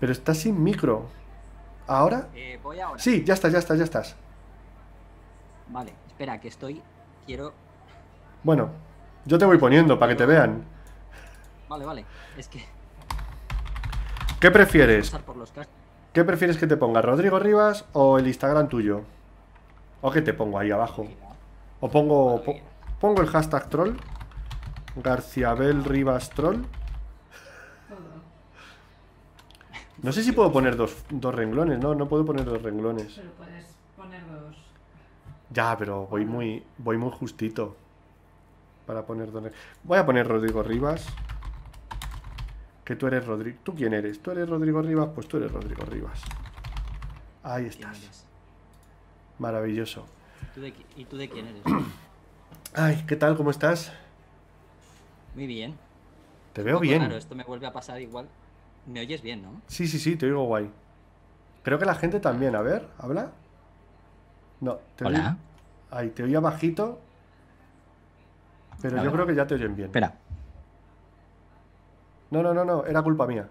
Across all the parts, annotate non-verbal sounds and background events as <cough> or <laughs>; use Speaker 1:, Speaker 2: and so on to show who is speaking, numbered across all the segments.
Speaker 1: Pero estás sin micro. ¿Ahora?
Speaker 2: Eh, voy ahora.
Speaker 1: Sí, ya estás, ya estás, ya estás.
Speaker 2: Vale, espera, que estoy. Quiero.
Speaker 1: Bueno, yo te voy poniendo para que te vean.
Speaker 2: Vale, vale. Es que.
Speaker 1: ¿Qué prefieres?
Speaker 2: Por los.
Speaker 1: ¿Qué prefieres que te ponga, Rodrigo Rivas o el Instagram tuyo? ¿O qué te pongo ahí abajo? O pongo, po- pongo el hashtag troll. Garciabel Rivas troll. No sé si puedo poner dos, dos renglones, no, no puedo poner dos renglones.
Speaker 3: Pero puedes poner dos.
Speaker 1: Ya, pero voy muy, voy muy justito. Para poner dos. Voy a poner Rodrigo Rivas. Que tú eres Rodrigo. ¿Tú quién eres? ¿Tú eres Rodrigo Rivas? Pues tú eres Rodrigo Rivas. Ahí
Speaker 2: ¿Quién
Speaker 1: estás. Maravilloso.
Speaker 2: ¿Tú de qui- ¿Y tú de quién eres? <clears throat>
Speaker 1: Ay, ¿qué tal? ¿Cómo estás?
Speaker 2: Muy bien.
Speaker 1: Te veo bien.
Speaker 2: raro, esto me vuelve a pasar igual. Me oyes bien, ¿no?
Speaker 1: Sí, sí, sí, te oigo guay. Creo que la gente también. A ver, ¿habla? No, te oí-
Speaker 2: Hola.
Speaker 1: Ay, te oía bajito. Pero
Speaker 2: A
Speaker 1: yo
Speaker 2: ver.
Speaker 1: creo que ya te oyen bien.
Speaker 2: Espera.
Speaker 1: No, no, no, no, era culpa mía.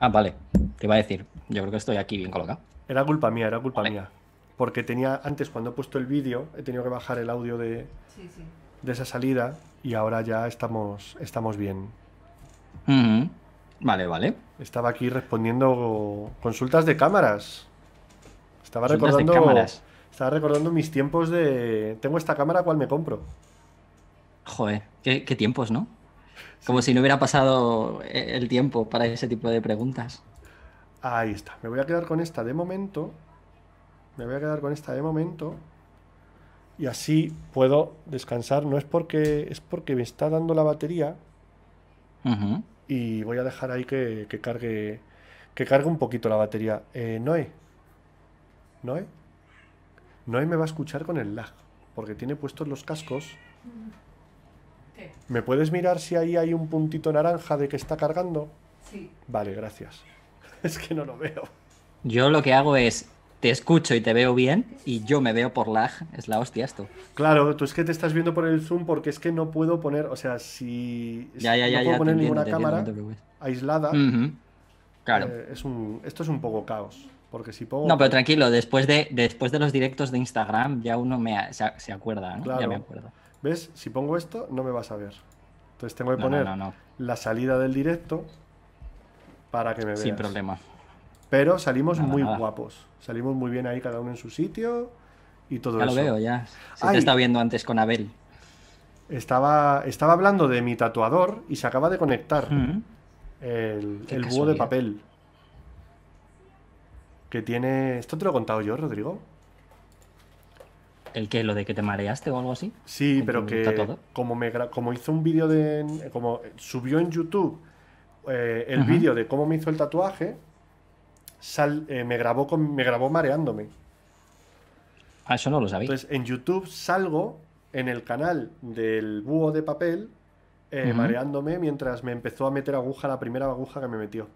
Speaker 2: Ah, vale. Te iba a decir. Yo creo que estoy aquí bien colocado.
Speaker 1: Era culpa mía, era culpa
Speaker 2: Vale.
Speaker 1: mía. Porque tenía, antes cuando he puesto el vídeo, he tenido que bajar el audio de,
Speaker 3: Sí, sí.
Speaker 1: de esa salida y ahora ya estamos, estamos bien.
Speaker 2: Vale, vale.
Speaker 1: Estaba aquí respondiendo consultas de cámaras. Estaba
Speaker 2: Consultas de
Speaker 1: recordando,
Speaker 2: cámaras.
Speaker 1: estaba recordando mis tiempos de, tengo esta cámara, ¿cuál me compro?
Speaker 2: Joder, qué, qué tiempos, ¿no? Como si no hubiera pasado eh, el tiempo para ese tipo de preguntas.
Speaker 1: Ahí está. Me voy a quedar con esta de momento. Me voy a quedar con esta de momento. Y así puedo descansar. No es porque es porque me está dando la batería
Speaker 2: Ujú.
Speaker 1: Y voy a dejar ahí que, que cargue que cargue un poquito la batería. Eh, Noé. Noé. Noé me va a escuchar con el lag porque tiene puestos los cascos.
Speaker 3: ¿Qué?
Speaker 1: ¿Me puedes mirar si ahí hay un puntito naranja de que está cargando?
Speaker 3: Sí.
Speaker 1: Vale, gracias. <laughs> Es que no lo veo.
Speaker 2: Yo lo que hago es, te escucho y te veo bien, y yo me veo por lag. Es la hostia esto.
Speaker 1: Claro, tú es que te estás viendo por el zoom porque es que no puedo poner, o sea, si
Speaker 2: Ya, ya,
Speaker 1: no
Speaker 2: ya,
Speaker 1: puedo poner
Speaker 2: entiendo,
Speaker 1: ninguna
Speaker 2: entiendo,
Speaker 1: cámara
Speaker 2: no
Speaker 1: aislada.
Speaker 2: Claro.
Speaker 1: eh, es un, esto es un poco caos, porque si pongo,
Speaker 2: No, pero tranquilo, después de, después de los directos de Instagram ya uno me se, se acuerda, ¿no?
Speaker 1: Claro.
Speaker 2: Ya me acuerdo.
Speaker 1: ¿ves? Si pongo esto, no me vas a ver. Entonces tengo que poner
Speaker 2: no, no,
Speaker 1: la salida del directo para que me veas.
Speaker 2: sin problema.
Speaker 1: Pero salimos
Speaker 2: Nada,
Speaker 1: muy
Speaker 2: nada.
Speaker 1: guapos, salimos muy bien ahí cada uno en su sitio y todo
Speaker 2: Ya
Speaker 1: eso.
Speaker 2: lo veo, ya. Se
Speaker 1: Ay.
Speaker 2: te está viendo antes con Abel.
Speaker 1: Estaba, estaba hablando de mi tatuador y se acaba de conectar.
Speaker 2: Ujú.
Speaker 1: El, el búho de papel. Que tiene. ¿Esto te lo he contado yo, Rodrigo?
Speaker 2: ¿El qué? ¿Lo de que te mareaste o algo así?
Speaker 1: Sí,
Speaker 2: ¿Con
Speaker 1: pero que
Speaker 2: tatuador?
Speaker 1: como me gra- como hizo un vídeo de. como subió en YouTube eh, el vídeo de cómo me hizo el tatuaje, sal- eh, me grabó con, me grabó mareándome.
Speaker 2: Ah, eso no lo sabía.
Speaker 1: Entonces en YouTube salgo en el canal del búho de papel eh, mareándome mientras me empezó a meter aguja la primera aguja que me metió.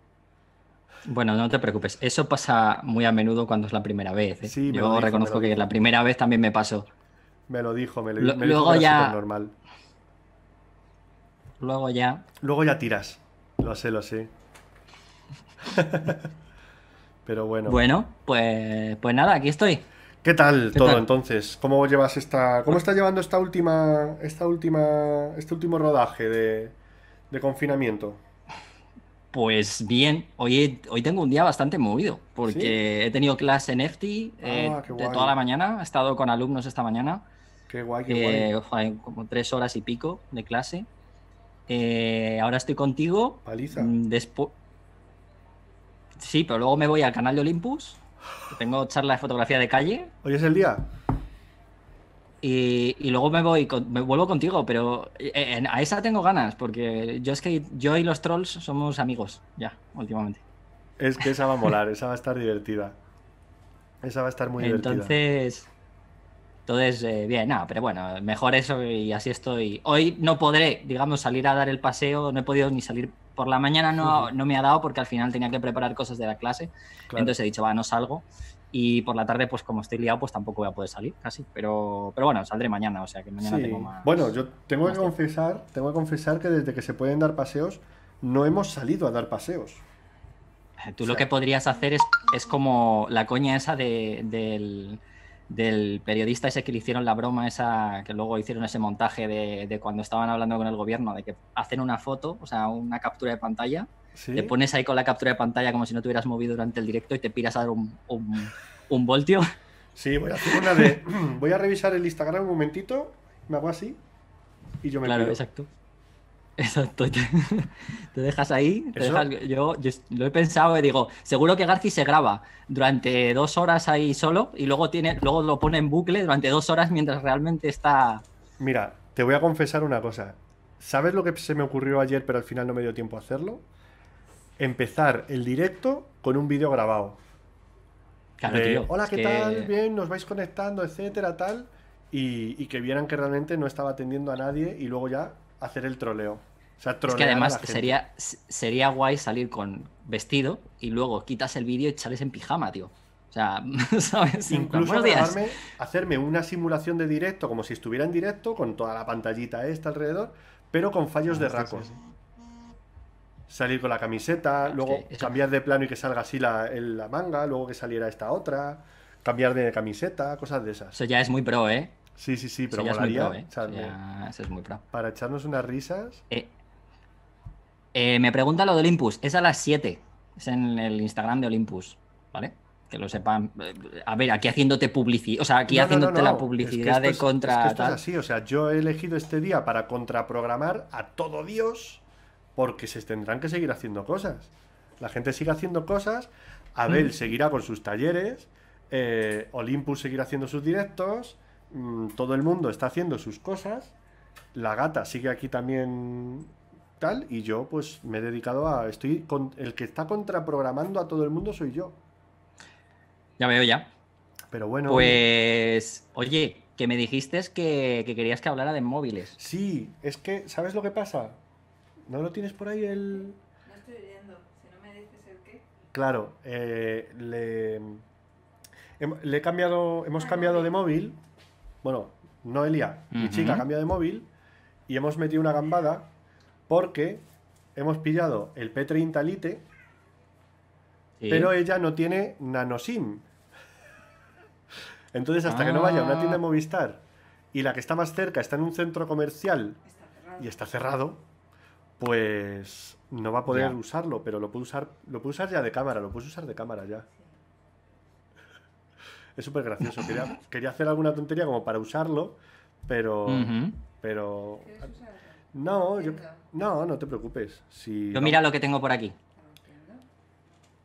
Speaker 2: Bueno, no te preocupes. Eso pasa muy a menudo cuando es la primera vez. ¿eh?
Speaker 1: Sí,
Speaker 2: Yo
Speaker 1: dijo,
Speaker 2: reconozco que
Speaker 1: dijo.
Speaker 2: la primera vez también me pasó.
Speaker 1: Me lo dijo, me lo,
Speaker 2: Lo-
Speaker 1: me dijo
Speaker 2: luego
Speaker 1: era
Speaker 2: ya-
Speaker 1: supernormal.
Speaker 2: Luego ya.
Speaker 1: Luego ya tiras. Lo sé, lo sé. <laughs> Pero bueno.
Speaker 2: Bueno, pues, pues nada, aquí estoy.
Speaker 1: ¿Qué tal
Speaker 2: ¿Qué
Speaker 1: todo
Speaker 2: tal?
Speaker 1: entonces? ¿Cómo llevas esta. ¿Cómo estás llevando esta última. esta última. este último rodaje de, de confinamiento?
Speaker 2: Pues bien, hoy, hoy tengo un día bastante movido, porque he tenido clase en EFTI eh,
Speaker 1: Ah,
Speaker 2: de toda la mañana, he estado con alumnos esta mañana,
Speaker 1: Qué guay, qué
Speaker 2: eh,
Speaker 1: guay.
Speaker 2: como tres horas y pico de clase. Eh, ahora estoy contigo.
Speaker 1: Paliza.
Speaker 2: Después. Sí, pero luego me voy al canal de Olympus. que Tengo charla de fotografía de calle.
Speaker 1: ¿Hoy es el día?
Speaker 2: Y, y luego me voy, me vuelvo contigo, pero eh, en- a esa tengo ganas, porque yo es que yo y los trolls somos amigos, ya, últimamente.
Speaker 1: Es que esa va a molar, esa va a estar divertida. Esa va a estar muy divertida.
Speaker 2: Entonces, entonces eh, bien, nada, pero bueno, mejor eso y así estoy. Hoy no podré, digamos, salir a dar el paseo, no he podido ni salir por la mañana, no, no me ha dado porque al final tenía que preparar cosas de la clase.
Speaker 1: Claro.
Speaker 2: Entonces he dicho, va, no salgo. Y por la tarde, pues como estoy liado, pues tampoco voy a poder salir casi. Pero, pero bueno, saldré mañana, o sea que mañana
Speaker 1: Sí.
Speaker 2: tengo más.
Speaker 1: Bueno, yo tengo que
Speaker 2: tiempo.
Speaker 1: confesar, tengo que confesar que desde que se pueden dar paseos, no hemos salido a dar paseos.
Speaker 2: Tú
Speaker 1: O
Speaker 2: lo que podrías hacer es, es como la coña esa de- del, del periodista ese que le hicieron la broma esa, que luego hicieron ese montaje de, de cuando estaban hablando con el gobierno, de que hacen una foto, o sea, una captura de pantalla,
Speaker 1: ¿Sí?
Speaker 2: te pones ahí con la captura de pantalla como si no te hubieras movido durante el directo y te piras a dar un, un, un voltio.
Speaker 1: Sí, voy a hacer una de. <clears throat> voy a revisar el Instagram un momentito. Me hago así. Y yo me
Speaker 2: Claro,
Speaker 1: piro.
Speaker 2: exacto. Exacto. Te, <laughs> te dejas ahí. te dejas- yo, yo lo he pensado y digo, seguro que Garci se graba durante dos horas ahí solo y luego, tiene, luego lo pone en bucle durante dos horas mientras realmente está.
Speaker 1: Mira, te voy a confesar una cosa. ¿Sabes lo que se me ocurrió ayer, pero al final no me dio tiempo a hacerlo? Empezar el directo con un vídeo grabado.
Speaker 2: Claro,
Speaker 1: De,
Speaker 2: tío.
Speaker 1: Hola, ¿qué
Speaker 2: que-
Speaker 1: tal? Bien, nos vais conectando, etcétera, tal. Y, y que vieran que realmente no estaba atendiendo a nadie y luego ya hacer el troleo. O sea,
Speaker 2: Es que además sería, sería guay salir con vestido y luego quitas el vídeo y sales en pijama, tío. O sea, <laughs> ¿sabes?
Speaker 1: Incluso hacerme una simulación de directo como si estuviera en directo, con toda la pantallita esta alrededor, pero con fallos de
Speaker 2: Ah, sí, sí,
Speaker 1: racos.
Speaker 2: sí.
Speaker 1: Salir con la camiseta, luego
Speaker 2: eso-
Speaker 1: cambiar de plano y que salga así la, el- la manga, luego que saliera esta otra, cambiar de camiseta, cosas de esas.
Speaker 2: Eso ya es muy pro, ¿eh?
Speaker 1: Sí, sí, sí, pero
Speaker 2: es
Speaker 1: molaría,
Speaker 2: pro, ¿eh?
Speaker 1: sea,
Speaker 2: Eso ya- eso es muy pro.
Speaker 1: para echarnos unas risas.
Speaker 2: Eh, eh, me pregunta lo de Olympus. Es a las 7. Es en el Instagram de Olympus. ¿Vale? Que lo sepan. A ver, aquí haciéndote publicidad. O sea, aquí
Speaker 1: No,
Speaker 2: haciéndote
Speaker 1: no, no.
Speaker 2: la
Speaker 1: Es que
Speaker 2: publicidad de
Speaker 1: es-
Speaker 2: contra.
Speaker 1: Es que esto es
Speaker 2: tal.
Speaker 1: así, o sea, yo he elegido este día para contraprogramar a todo Dios porque se tendrán que seguir haciendo cosas. La gente sigue haciendo cosas, Abel
Speaker 2: Mm.
Speaker 1: seguirá con sus talleres, Olympus seguirá haciendo sus directos, mm, todo el mundo está haciendo sus cosas, la gata sigue aquí también tal, y yo pues me he dedicado a... Estoy con, el que está contraprogramando a todo el mundo soy yo.
Speaker 2: Ya veo ya.
Speaker 1: Pero bueno...
Speaker 2: Pues. Oye, que me dijiste que, que querías que hablara de móviles.
Speaker 1: Sí, es que, ¿sabes lo que pasa? ¿No lo tienes por ahí el...?
Speaker 3: No estoy oyendo. Si no me dices el qué.
Speaker 1: Claro, eh, le, le he cambiado, hemos
Speaker 3: Ah,
Speaker 1: cambiado de móvil. Bueno, Noelia, mi
Speaker 2: Ujú.
Speaker 1: chica, cambia de móvil y hemos metido una gambada porque hemos pillado el P30 Lite,
Speaker 2: Sí.
Speaker 1: pero ella no tiene nanoSIM. Entonces, hasta que no vaya a una tienda de
Speaker 2: Ah.
Speaker 1: Movistar y la que está más cerca está en un centro comercial
Speaker 3: Está
Speaker 1: y está cerrado, pues no va a poder
Speaker 2: Ya.
Speaker 1: usarlo, pero lo puede usar, lo puede usar ya de cámara, lo puedes usar de cámara ya. Es súper gracioso. Quería, <laughs> quería hacer alguna tontería como para usarlo, pero.
Speaker 2: Ujú.
Speaker 1: Pero.
Speaker 3: ¿Quieres usar?
Speaker 1: No, yo, no, no te preocupes. Si,
Speaker 2: Yo mira lo que tengo por aquí.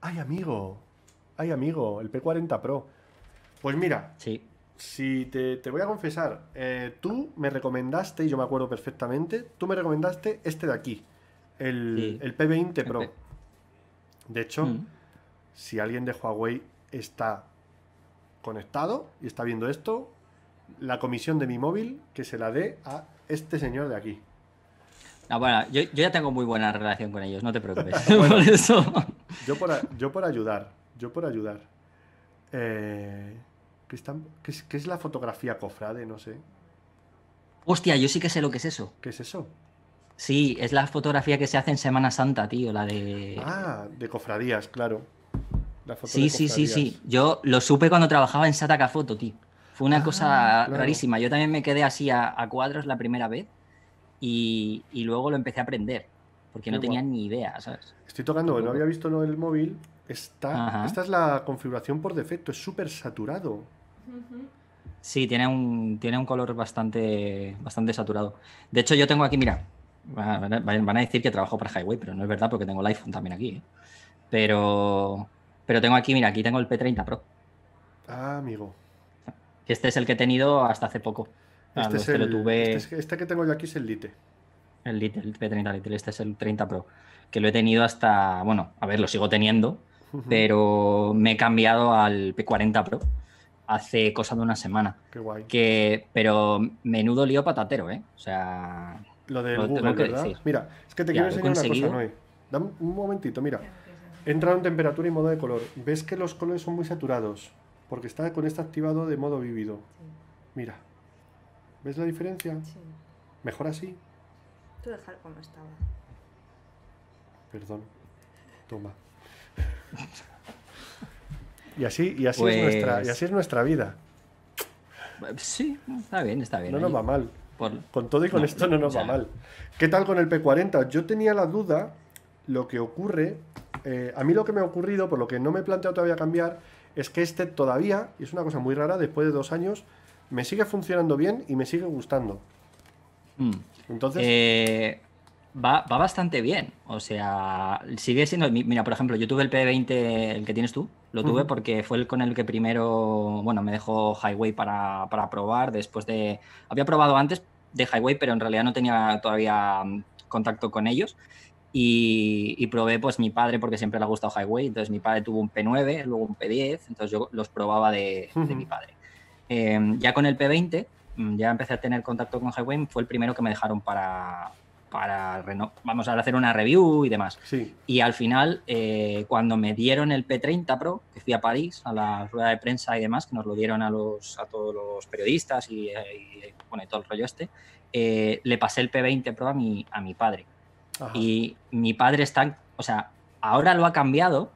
Speaker 1: Ay, amigo. Ay, amigo, el P40 Pro. Pues mira,
Speaker 2: Sí.
Speaker 1: si te, te voy a confesar, eh, tú me recomendaste, y yo me acuerdo perfectamente, tú me recomendaste este de aquí, el,
Speaker 2: Sí.
Speaker 1: el P20
Speaker 2: El
Speaker 1: Pro.
Speaker 2: P-
Speaker 1: De hecho,
Speaker 2: Mm.
Speaker 1: si alguien de Huawei está conectado y está viendo esto, la comisión de mi móvil que se la dé a este señor de aquí.
Speaker 2: Ah, bueno, yo, yo ya tengo muy buena relación con ellos, no te preocupes. <laughs> <laughs>
Speaker 1: Bueno.
Speaker 2: Por eso.
Speaker 1: Yo por, a- yo por ayudar, yo por ayudar. Eh, ¿qué, están- qué es, qué es la fotografía cofrade? No sé.
Speaker 2: Hostia, yo sí que sé lo que es eso.
Speaker 1: ¿Qué es eso?
Speaker 2: Sí, es la fotografía que se hace en Semana Santa, tío, la de...
Speaker 1: Ah, de cofradías, claro. La foto
Speaker 2: sí,
Speaker 1: de
Speaker 2: sí, sí, sí. Yo lo supe cuando trabajaba en Sataka Foto, tío. Fue una
Speaker 1: Ah,
Speaker 2: cosa
Speaker 1: claro.
Speaker 2: rarísima. Yo también me quedé así a, a cuadros la primera vez y, y luego lo empecé a aprender, porque
Speaker 1: Qué
Speaker 2: no tenía ni idea, ¿sabes?
Speaker 1: Estoy tocando, no había visto lo del móvil. Está,
Speaker 2: Ajá.
Speaker 1: esta es la configuración por defecto, es súper saturado.
Speaker 2: Sí, tiene un, tiene un color bastante, bastante saturado. De hecho, yo tengo aquí, mira, van a, van a decir que trabajo para Highway, pero no es verdad porque tengo el iPhone también aquí. ¿eh? Pero, pero tengo aquí, mira, aquí tengo el P30 Pro.
Speaker 1: Ah, amigo.
Speaker 2: Este es el que he tenido hasta hace poco.
Speaker 1: Este,
Speaker 2: los
Speaker 1: es
Speaker 2: que
Speaker 1: el,
Speaker 2: tuve,
Speaker 1: este, es- este que tengo yo aquí es el Lite.
Speaker 2: el Lite, el P30 Lite, este es el 30 Pro, que lo he tenido hasta, bueno, a ver, lo sigo teniendo, pero me he cambiado al P40 Pro hace cosa de una semana.
Speaker 1: Qué guay.
Speaker 2: Que, pero menudo lío patatero, ¿eh? O sea,
Speaker 1: Lo del
Speaker 2: Lo tengo
Speaker 1: Google,
Speaker 2: que
Speaker 1: ¿verdad?
Speaker 2: decir.
Speaker 1: Mira, es que te
Speaker 2: Ya,
Speaker 1: quiero enseñar una cosa, Noé. Dame un momentito, mira. Entrado en temperatura y modo de color. ¿Ves que los colores son muy saturados? Porque está con este activado de modo vívido. Mira. ¿Ves la diferencia?
Speaker 4: Sí.
Speaker 1: Mejor así.
Speaker 4: Tú dejar como estaba.
Speaker 1: Perdón. Toma. <laughs> Y así, y así,
Speaker 2: Pues-
Speaker 1: es, nuestra, y así es nuestra vida.
Speaker 2: Sí, está bien, está bien.
Speaker 1: No nos va mal.
Speaker 2: por-
Speaker 1: Con todo y con
Speaker 2: No,
Speaker 1: esto no nos va mal. ¿Qué tal con el P40? Yo tenía la duda, lo que ocurre, eh, a mí lo que me ha ocurrido, por lo que no me he planteado todavía cambiar, es que este todavía, y es una cosa muy rara, después de dos años, me sigue funcionando bien y me sigue gustando.
Speaker 2: Mm.
Speaker 1: Entonces,
Speaker 2: Eh, va, va bastante bien. O sea, sigue siendo. mi- Mira, por ejemplo, yo tuve el P20, el que tienes tú, lo tuve porque fue el con el que primero, bueno, me dejó Highway para, para probar. Después de. Había probado antes de Highway, pero en realidad no tenía todavía mm, contacto con ellos. Y, y probé, pues, mi padre, porque siempre le ha gustado Highway. Entonces, mi padre tuvo un P9, luego un P10. Entonces, yo los probaba de, de
Speaker 1: Ujú.
Speaker 2: mi padre. Eh, ya con el P20, mm, ya empecé a tener contacto con Highway. Fue el primero que me dejaron para, para reno- vamos a hacer una review y demás.
Speaker 1: sí,
Speaker 2: Y al final, eh, cuando me dieron el P30 Pro, que fui a París a la rueda de prensa y demás, que nos lo dieron a, los, a todos los periodistas y, eh, y, bueno, y todo el rollo este, eh, le pasé el P20 Pro a mi, a mi padre.
Speaker 1: Ajá.
Speaker 2: Y mi padre está, o sea, ahora lo ha cambiado,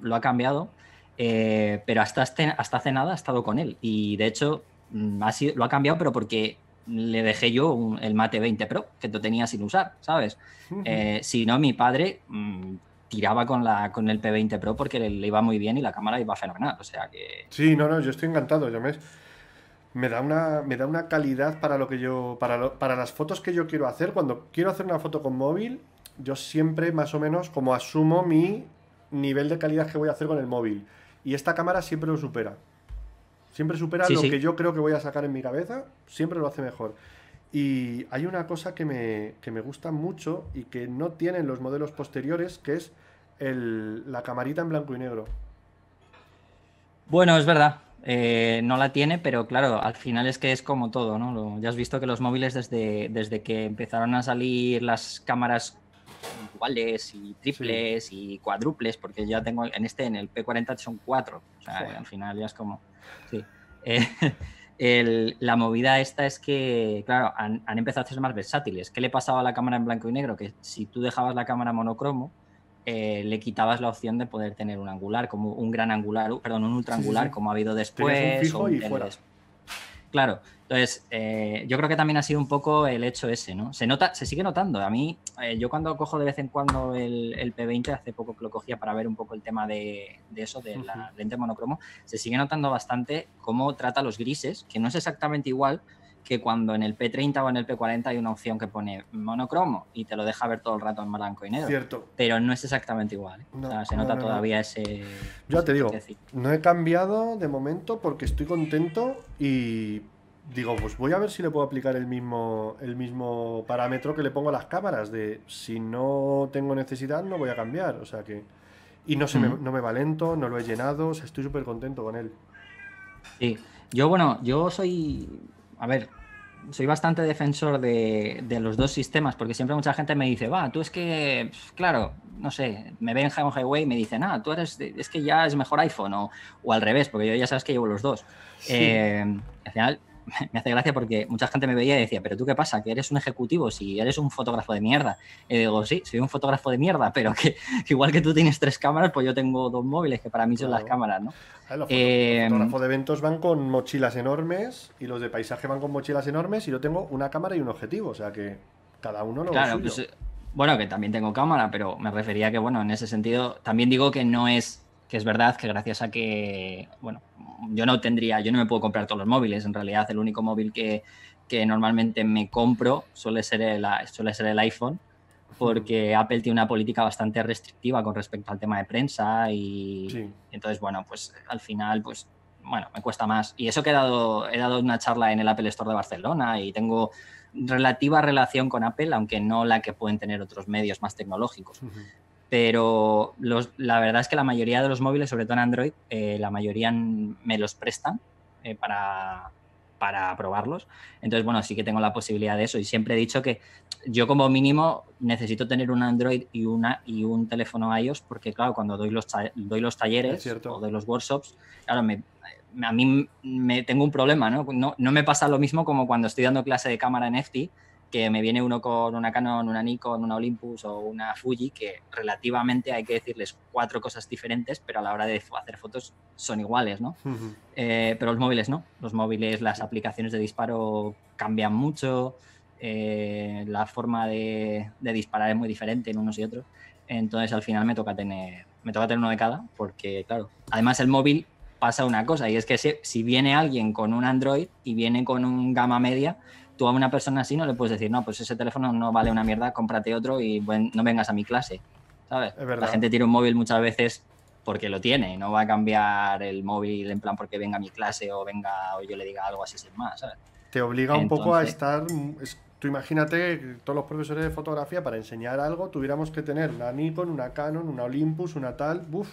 Speaker 2: lo ha cambiado, eh, pero hasta, este- hasta hace nada ha estado con él. Y de hecho, mm, ha sido, lo ha cambiado, pero porque le dejé yo un- el Mate 20 Pro, que lo tenía sin usar, ¿sabes? Eh, si no, mi padre mm, tiraba con, la, con el P20 Pro porque le, le iba muy bien y la cámara iba fenomenal. O sea que.
Speaker 1: Sí, no, no, yo estoy encantado, ya ves. Me da una, me da una calidad para lo que yo, para, lo- para las fotos que yo quiero hacer. Cuando quiero hacer una foto con móvil, yo siempre más o menos como asumo mi nivel de calidad que voy a hacer con el móvil. Y esta cámara siempre lo supera. Siempre supera
Speaker 2: Sí,
Speaker 1: lo
Speaker 2: sí.
Speaker 1: que yo creo que voy a sacar en mi cabeza, siempre lo hace mejor. Y hay una cosa que me, que me gusta mucho y que no tienen los modelos posteriores, que es el- la camarita en blanco y negro.
Speaker 2: Bueno, es verdad. Eh, no la tiene, pero claro, al final es que es como todo, ¿no? Lo- ya has visto que los móviles desde, desde que empezaron a salir las cámaras iguales y triples y cuádruples, porque ya tengo en este, en el P40 son cuatro. O sea,
Speaker 1: Joder.
Speaker 2: al final ya es como. Sí. Eh, <laughs> el- la movida esta es que, claro, han, han empezado a ser más versátiles. ¿Qué le pasaba a la cámara en blanco y negro? Que si tú dejabas la cámara monocromo, eh, le quitabas la opción de poder tener un angular, como un gran angular, perdón, un ultra
Speaker 1: Sí,
Speaker 2: como ha habido después.
Speaker 1: un fijo
Speaker 2: o un
Speaker 1: y fuera.
Speaker 2: Claro, entonces eh, yo creo que también ha sido un poco el hecho ese, ¿no? Se nota, se sigue notando. A mí, eh, yo cuando cojo de vez en cuando el, el P20, hace poco que lo cogía para ver un poco el tema de, de eso, de la lente monocromo, se sigue notando bastante cómo trata los grises, que no es exactamente igual que cuando en el P30 o en el P40 hay una opción que pone monocromo y te lo deja ver todo el rato en blanco y negro.
Speaker 1: Cierto.
Speaker 2: Pero no es exactamente igual. ¿eh?
Speaker 1: No,
Speaker 2: o sea, se
Speaker 1: no,
Speaker 2: nota
Speaker 1: no,
Speaker 2: todavía ese.
Speaker 1: Yo ya te digo, no he cambiado de momento porque estoy contento y digo, pues voy a ver si le puedo aplicar el mismo, el mismo parámetro que le pongo a las cámaras de si no tengo necesidad no voy a cambiar, o sea que... Y no, se me, no me va lento, no lo he llenado, o sea, estoy súper contento con él.
Speaker 2: Sí, yo bueno, yo soy, a ver, soy bastante defensor de, de los dos sistemas, porque siempre mucha gente me dice, va, tú es que, claro, no sé, me ven en Highway y me dicen, ah, tú eres, es que ya es mejor iPhone, o, o al revés, porque yo ya sabes que llevo los dos.
Speaker 1: Sí.
Speaker 2: Eh, al final <laughs> me hace gracia porque mucha gente me veía y decía, pero tú qué pasa, que eres un ejecutivo, si eres un fotógrafo de mierda. Y digo, sí, soy un fotógrafo de mierda, pero que <laughs> igual que tú tienes tres cámaras, pues yo tengo dos móviles, que para mí son las cámaras, ¿no?
Speaker 1: Ah, Los,
Speaker 2: Eh,
Speaker 1: fotógrafos de eventos van con mochilas enormes y los de paisaje van con mochilas enormes y yo tengo una cámara y un objetivo, o sea que cada uno lo
Speaker 2: Claro,
Speaker 1: suyo.
Speaker 2: pues, eh, bueno, que también tengo cámara, pero me refería que, bueno, en ese sentido, también digo que no es, que es verdad que gracias a que, bueno, yo no tendría, yo no me puedo comprar todos los móviles, en realidad el único móvil que, que normalmente me compro suele ser el, suele ser el iPhone, porque Apple tiene una política bastante restrictiva con respecto al tema de prensa y
Speaker 1: Sí.
Speaker 2: entonces, bueno, pues al final, pues, bueno, me cuesta más. Y eso que he dado, he dado una charla en el Apple Store de Barcelona y tengo relativa relación con Apple, aunque no la que pueden tener otros medios más tecnológicos. Pero los- la verdad es que la mayoría de los móviles, sobre todo en Android, eh, la mayoría me los prestan eh, para, para probarlos. Entonces, bueno, sí que tengo la posibilidad de eso. Y siempre he dicho que yo como mínimo necesito tener un Android y, una, y un teléfono iOS, porque claro, cuando doy los, doy los
Speaker 1: Es
Speaker 2: talleres o doy los workshops, claro, me, a mí me tengo un problema, ¿no? ¿no? No me pasa lo mismo como cuando estoy dando clase de cámara en FT, que me viene uno con una Canon, una Nikon, una Olympus o una Fuji, que relativamente hay que decirles cuatro cosas diferentes, pero a la hora de hacer fotos son iguales, ¿no?
Speaker 1: Ujú.
Speaker 2: Eh, pero los móviles no. Los móviles, las aplicaciones de disparo cambian mucho, eh, la forma de, de disparar es muy diferente en unos y otros. Entonces al final me toca tener, me toca tener uno de cada, porque claro, además el móvil pasa una cosa, y es que si, si viene alguien con un Android y viene con un gama media, tú a una persona así no le puedes decir, no, pues ese teléfono no vale una mierda, cómprate otro y buen- no vengas a mi clase. ¿Sabes?
Speaker 1: Es.
Speaker 2: La gente tiene un móvil muchas veces porque lo tiene, no va a cambiar el móvil en plan porque venga a mi clase o venga o yo le diga algo así sin más, ¿sabes?
Speaker 1: Te obliga un poco a estar. es- tú imagínate que todos los profesores de fotografía para enseñar algo tuviéramos que tener una Nikon, una Canon, una Olympus, una tal. Buf.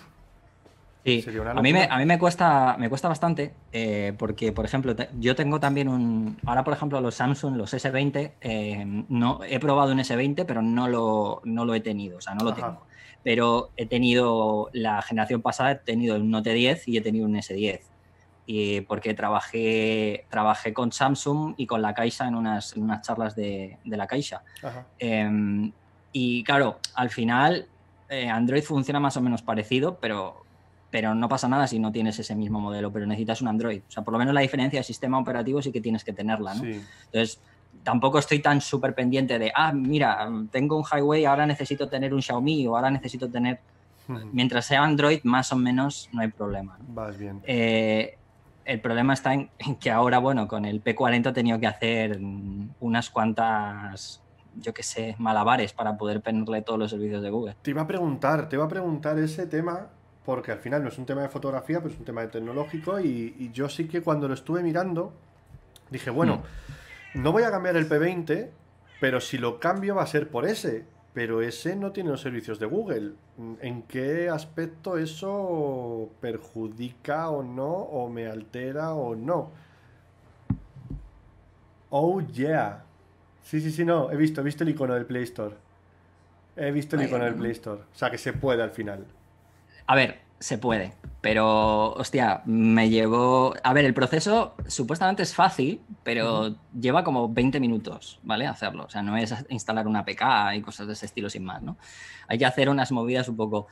Speaker 2: Sí,
Speaker 1: Sería una
Speaker 2: a mí, me, a mí me cuesta, me cuesta bastante eh, porque, por ejemplo, te- yo tengo también un... Ahora, por ejemplo, los Samsung, los S20, eh, no, he probado un S20, pero no lo, no lo he tenido, o sea, no lo
Speaker 1: Ajá.
Speaker 2: tengo. Pero he tenido, la generación pasada he tenido un Note 10 y he tenido un S10. Y porque trabajé, trabajé con Samsung y con la Caixa en unas, en unas charlas de, de la Caixa.
Speaker 1: Ajá.
Speaker 2: Eh, y claro, al final eh, Android funciona más o menos parecido, pero, pero no pasa nada si no tienes ese mismo modelo, pero necesitas un Android. O sea, por lo menos la diferencia de sistema operativo sí que tienes que tenerla, ¿no?
Speaker 1: Sí.
Speaker 2: Entonces, tampoco estoy tan súper pendiente de, ah, mira, tengo un Highway, ahora necesito tener un Xiaomi o ahora necesito tener... Mientras sea Android, más o menos no hay problema. ¿no?
Speaker 1: Vas bien.
Speaker 2: Eh, el problema está en, que ahora, bueno, con el P40 he tenido que hacer unas cuantas, yo qué sé, malabares para poder ponerle todos los servicios de Google.
Speaker 1: Te iba a preguntar, te iba a preguntar ese tema, porque al final no es un tema de fotografía, pero es un tema de tecnológico. Y, y yo sí que cuando lo estuve mirando, dije, bueno, no voy a cambiar el P20, pero si lo cambio va a ser por ese. Pero ese no tiene los servicios de Google. ¿En qué aspecto eso perjudica o no? ¿O me altera o no? Oh, yeah. Sí, sí, sí, no. He visto, he visto el icono del Play Store. He visto el
Speaker 2: Ay,
Speaker 1: icono del. Play Store. O sea, que se puede al final.
Speaker 2: A ver, se puede, pero, hostia, me llevó... A ver, el proceso supuestamente es fácil, pero lleva como 20 minutos, ¿vale? Hacerlo. O sea, no es instalar una APK y cosas de ese estilo sin más, ¿no? Hay que hacer unas movidas un poco...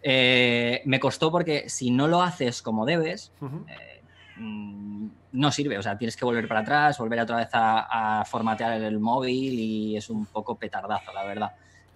Speaker 2: Eh, me costó porque si no lo haces como debes, eh, mm, no sirve. O sea, tienes que volver para atrás, volver otra vez a, a formatear el móvil y es un poco petardazo, la verdad.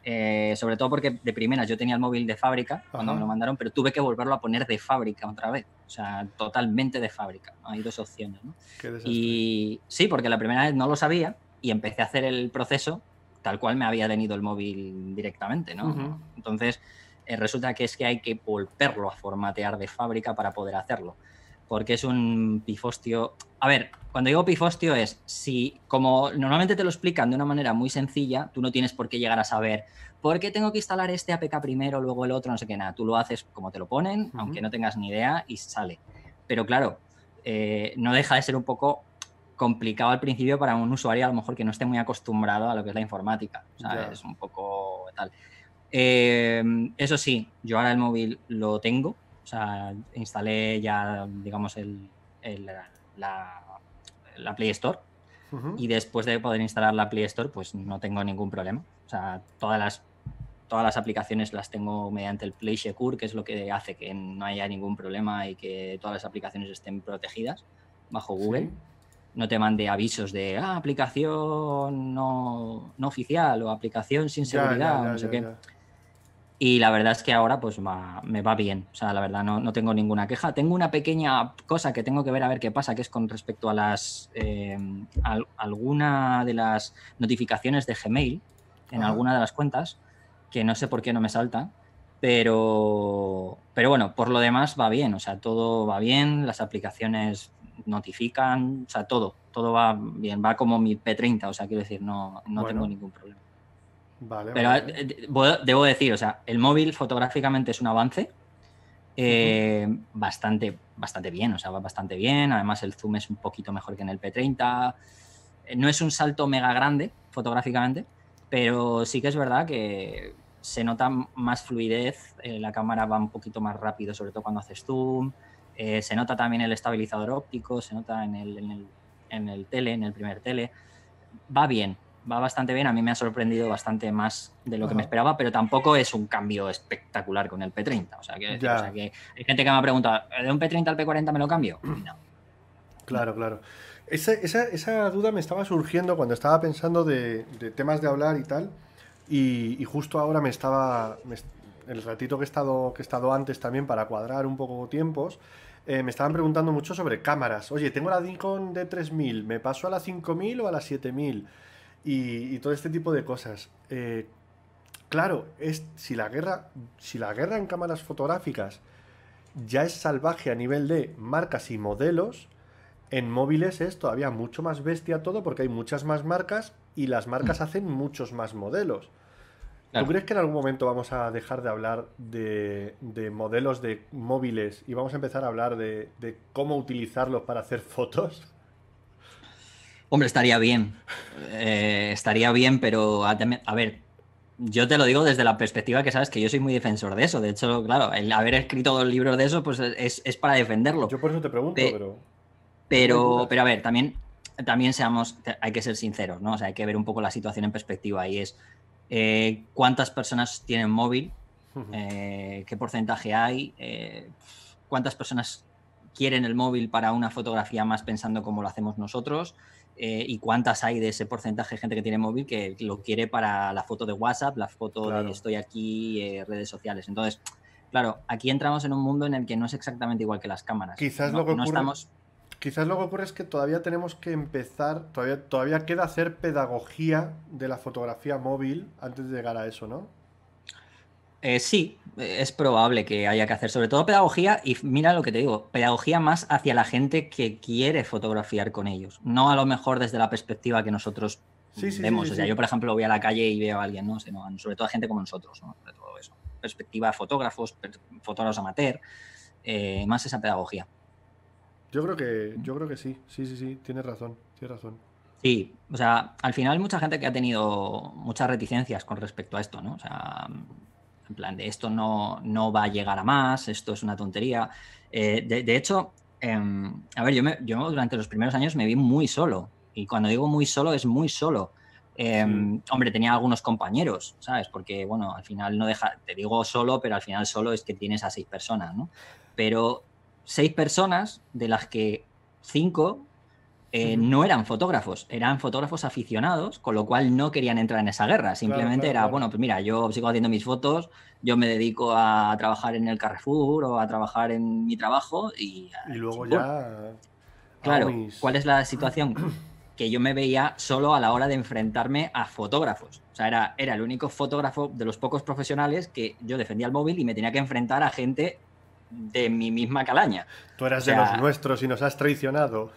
Speaker 2: Eh, sobre todo porque de primeras yo tenía el móvil de fábrica cuando
Speaker 1: Ajá.
Speaker 2: me lo mandaron, pero tuve que volverlo a poner de fábrica otra vez. O sea, totalmente de fábrica. ¿no? Hay dos opciones. ¿no? Y sí, porque la primera vez no lo sabía y empecé a hacer el proceso tal cual me había tenido el móvil directamente, ¿no?
Speaker 1: Ujú.
Speaker 2: Entonces, eh, resulta que es que hay que volverlo a formatear de fábrica para poder hacerlo. Porque es un pifostio. A ver, cuando digo pifostio es si, como normalmente te lo explican de una manera muy sencilla, tú no tienes por qué llegar a saber por qué tengo que instalar este APK primero, luego el otro, no sé qué, nada. Tú lo haces como te lo ponen, aunque no tengas ni idea, y sale. Pero claro, eh, no deja de ser un poco complicado al principio para un usuario a lo mejor que no esté muy acostumbrado a lo que es la informática. ¿sabes?
Speaker 1: Ya.
Speaker 2: Es un poco tal. Eh, eso sí, yo ahora el móvil lo tengo. Sea, instalé ya, digamos, el, el- la, la Play Store. Y después de poder instalar la Play Store, pues no tengo ningún problema. O sea, todas las, todas las aplicaciones las tengo mediante el Play Secure, que es lo que hace que no haya ningún problema y que todas las aplicaciones estén protegidas bajo Google.
Speaker 1: Sí.
Speaker 2: No te mande avisos de ah, aplicación no, no oficial o aplicación sin
Speaker 1: Ya, ya,
Speaker 2: seguridad
Speaker 1: ya,
Speaker 2: no sé qué. Y la verdad es que ahora pues va- me va bien. O sea, la verdad no, no tengo ninguna queja. Tengo una pequeña cosa que tengo que ver a ver qué pasa, que es con respecto a las eh, al- alguna de las notificaciones de Gmail en alguna de las cuentas, que no sé por qué no me salta. Pero, pero bueno, por lo demás va bien. O sea, todo va bien, las aplicaciones notifican, o sea, todo, todo va bien. Va como mi P30, o sea, quiero decir, no, no
Speaker 1: Bueno.
Speaker 2: tengo ningún problema.
Speaker 1: Vale,
Speaker 2: Pero
Speaker 1: vale.
Speaker 2: eh, de- bo- debo decir, o sea, el móvil fotográficamente es un avance eh, bastante, bastante bien, o sea, va bastante bien. Además, el zoom es un poquito mejor que en el P30. Eh, No es un salto mega grande fotográficamente, pero sí que es verdad que se nota más fluidez. eh, la cámara va un poquito más rápido, sobre todo cuando haces zoom. eh, se nota también el estabilizador óptico, se nota en el, en el, en el tele, en el primer tele. Va bien, va bastante bien. A mí me ha sorprendido bastante más de lo que me esperaba, pero tampoco es un cambio espectacular con el P30. O sea, o que hay gente que me ha preguntado, ¿de un P30 al P40 me lo cambio? No.
Speaker 1: Claro, claro. Esa, esa- esa duda me estaba surgiendo cuando estaba pensando de, de temas de hablar y tal. Y, y justo ahora me estaba. me el ratito que he, estado, que he estado antes también para cuadrar un poco tiempos. eh, me estaban preguntando mucho sobre cámaras. Oye, tengo la Nikon D3000, ¿me paso a la 5000 o a la 7000? Y, y todo este tipo de cosas. Eh, claro, es, si, la guerra, si la guerra en cámaras fotográficas ya es salvaje a nivel de marcas y modelos, en móviles es todavía mucho más bestia todo porque hay muchas más marcas y las marcas hacen muchos más modelos.
Speaker 2: Claro.
Speaker 1: ¿Tú crees que en algún momento vamos a dejar de hablar de, de modelos de móviles y vamos a empezar a hablar de, de cómo utilizarlos para hacer fotos?
Speaker 2: Hombre, estaría bien. Eh, estaría bien, pero a, a ver, yo te lo digo desde la perspectiva que sabes que yo soy muy defensor de eso. De hecho, claro, el haber escrito dos libros de eso, pues es, es para defenderlo.
Speaker 1: Yo por eso te pregunto,
Speaker 2: Pe-
Speaker 1: pero...
Speaker 2: Pero, pero a ver, también, también seamos, hay que ser sinceros, ¿no? O sea, hay que ver un poco la situación en perspectiva y es eh, cuántas personas tienen móvil, eh, qué porcentaje hay, cuántas personas quieren el móvil para una fotografía más pensando como lo hacemos nosotros eh, y cuántas hay de ese porcentaje de gente que tiene móvil que lo quiere para la foto de WhatsApp, la foto
Speaker 1: Claro.
Speaker 2: de estoy aquí, eh, redes sociales. Entonces, claro, aquí entramos en un mundo en el que no es exactamente igual que las cámaras.
Speaker 1: Quizás
Speaker 2: no,
Speaker 1: lo que
Speaker 2: no
Speaker 1: ocurre-
Speaker 2: estamos
Speaker 1: Quizás lo que ocurre es que todavía tenemos que empezar, todavía, todavía queda hacer pedagogía de la fotografía móvil antes de llegar a eso, ¿no?
Speaker 2: Eh, sí, es probable que haya que hacer, sobre todo pedagogía, y mira lo que te digo, pedagogía más hacia la gente que quiere fotografiar con ellos, no a lo mejor desde la perspectiva que nosotros
Speaker 1: Sí,
Speaker 2: vemos.
Speaker 1: sí,
Speaker 2: o sea, yo, por ejemplo, voy a la calle y veo a alguien, ¿no? Sobre todo a gente como nosotros, ¿no? Sobre todo eso. Perspectiva de fotógrafos, per- fotógrafos amateur, eh, más esa pedagogía.
Speaker 1: Yo creo que, yo creo que sí, sí, sí, sí, tienes razón, tienes razón.
Speaker 2: Sí, o sea, al final hay mucha gente que ha tenido muchas reticencias con respecto a esto, ¿no? O sea, en plan de esto no, no va a llegar a más, esto es una tontería. Eh, de, de hecho, em, a ver, yo, me- yo durante los primeros años me vi muy solo. Y cuando digo muy solo, es muy solo. Em, Hombre, tenía algunos compañeros, ¿sabes? Porque, bueno, al final no deja, te digo solo, pero al final solo es que tienes a seis personas, ¿no? Pero seis personas, de las que cinco eh, no eran fotógrafos, eran fotógrafos aficionados, con lo cual no querían entrar en esa guerra. Simplemente
Speaker 1: claro,
Speaker 2: era,
Speaker 1: claro.
Speaker 2: bueno, pues mira, yo sigo haciendo mis fotos, yo me dedico a trabajar en el Carrefour o a trabajar en mi trabajo y...
Speaker 1: Y luego ya...
Speaker 2: Claro,
Speaker 1: mis-
Speaker 2: ¿cuál es la situación? <clears throat> Que yo me veía solo a la hora de enfrentarme a fotógrafos. O sea, era, era el único fotógrafo de los pocos profesionales que yo defendía el móvil y me tenía que enfrentar a gente de mi misma calaña.
Speaker 1: Tú eras
Speaker 2: o
Speaker 1: de los nuestros y nos has traicionado.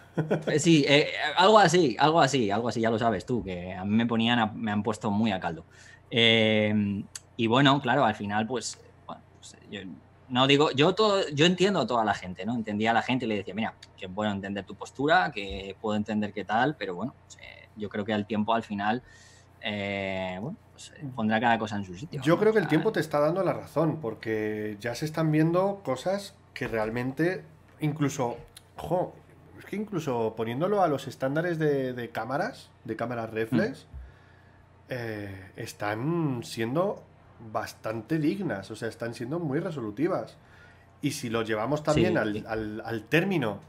Speaker 2: Eh, Sí, <laughs> eh, algo así, algo así, algo así, ya lo sabes tú, que a mí me ponían, a- me han puesto muy a caldo. Eh, y bueno, claro, al final, pues, bueno, pues, yo no digo, yo todo, yo entiendo a toda la gente, ¿no? Entendía a la gente y le decía, mira, que puedo entender tu postura, que puedo entender qué tal, pero bueno, pues, eh, yo creo que al tiempo, al final, bueno, pues eh, pondrá cada cosa en su sitio.
Speaker 1: Yo
Speaker 2: ¿no?
Speaker 1: creo que el tiempo te está dando la razón, porque ya se están viendo cosas que realmente, incluso, ojo, es que incluso poniéndolo a los estándares de, de cámaras, de cámaras reflex, eh, están siendo bastante dignas, o sea, están siendo muy resolutivas. Y si lo llevamos también
Speaker 2: Sí.
Speaker 1: al, al- al término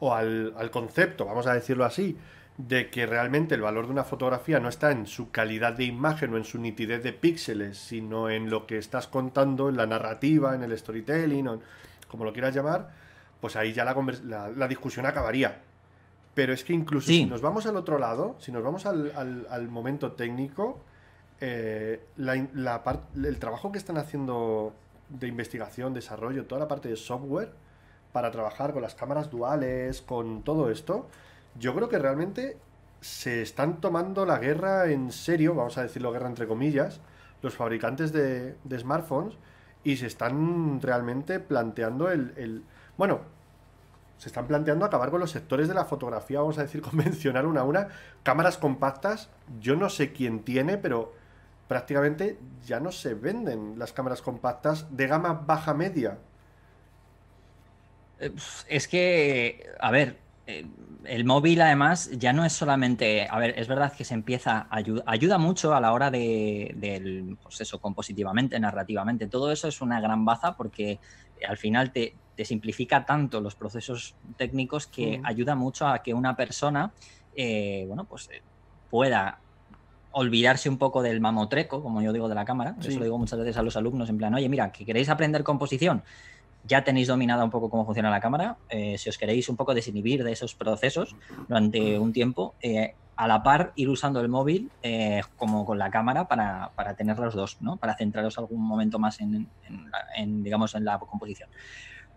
Speaker 1: o al, al concepto, vamos a decirlo así, de que realmente el valor de una fotografía no está en su calidad de imagen o en su nitidez de píxeles, sino en lo que estás contando, en la narrativa, en el storytelling, o como lo quieras llamar, pues ahí ya la, la- la discusión acabaría. Pero es que incluso
Speaker 2: Sí.
Speaker 1: si nos vamos al otro lado, si nos vamos al, al- al momento técnico, eh, la el trabajo que están haciendo de investigación, desarrollo, toda la parte de software para trabajar con las cámaras duales, con todo esto, yo creo que realmente se están tomando la guerra en serio, vamos a decirlo guerra entre comillas, los fabricantes de, smartphones y se están realmente planteando el, el- Bueno, se están planteando acabar con los sectores de la fotografía, vamos a decir <laughs> convencional una a una. Cámaras compactas, yo no sé quién tiene, pero prácticamente ya no se venden las cámaras compactas de gama baja media.
Speaker 2: Eh, Es que, a ver, el móvil además ya no es solamente, a ver, es verdad que se empieza, ayuda, ayuda mucho a la hora de, del, pues eso, compositivamente, narrativamente, todo eso es una gran baza porque al final te, te simplifica tanto los procesos técnicos que
Speaker 1: Mm.
Speaker 2: ayuda mucho a que una persona, eh, bueno, pues eh, pueda olvidarse un poco del mamotreco, como yo digo, de la cámara.
Speaker 1: Sí.
Speaker 2: Eso lo digo muchas veces a los alumnos, en plan, oye, mira, que queréis aprender composición, ya tenéis dominada un poco cómo funciona la cámara. eh, si os queréis un poco desinhibir de esos procesos durante un tiempo, eh, a la par ir usando el móvil eh, como con la cámara para, para tener los dos, ¿no? Para centraros algún momento más en, digamos, en la composición.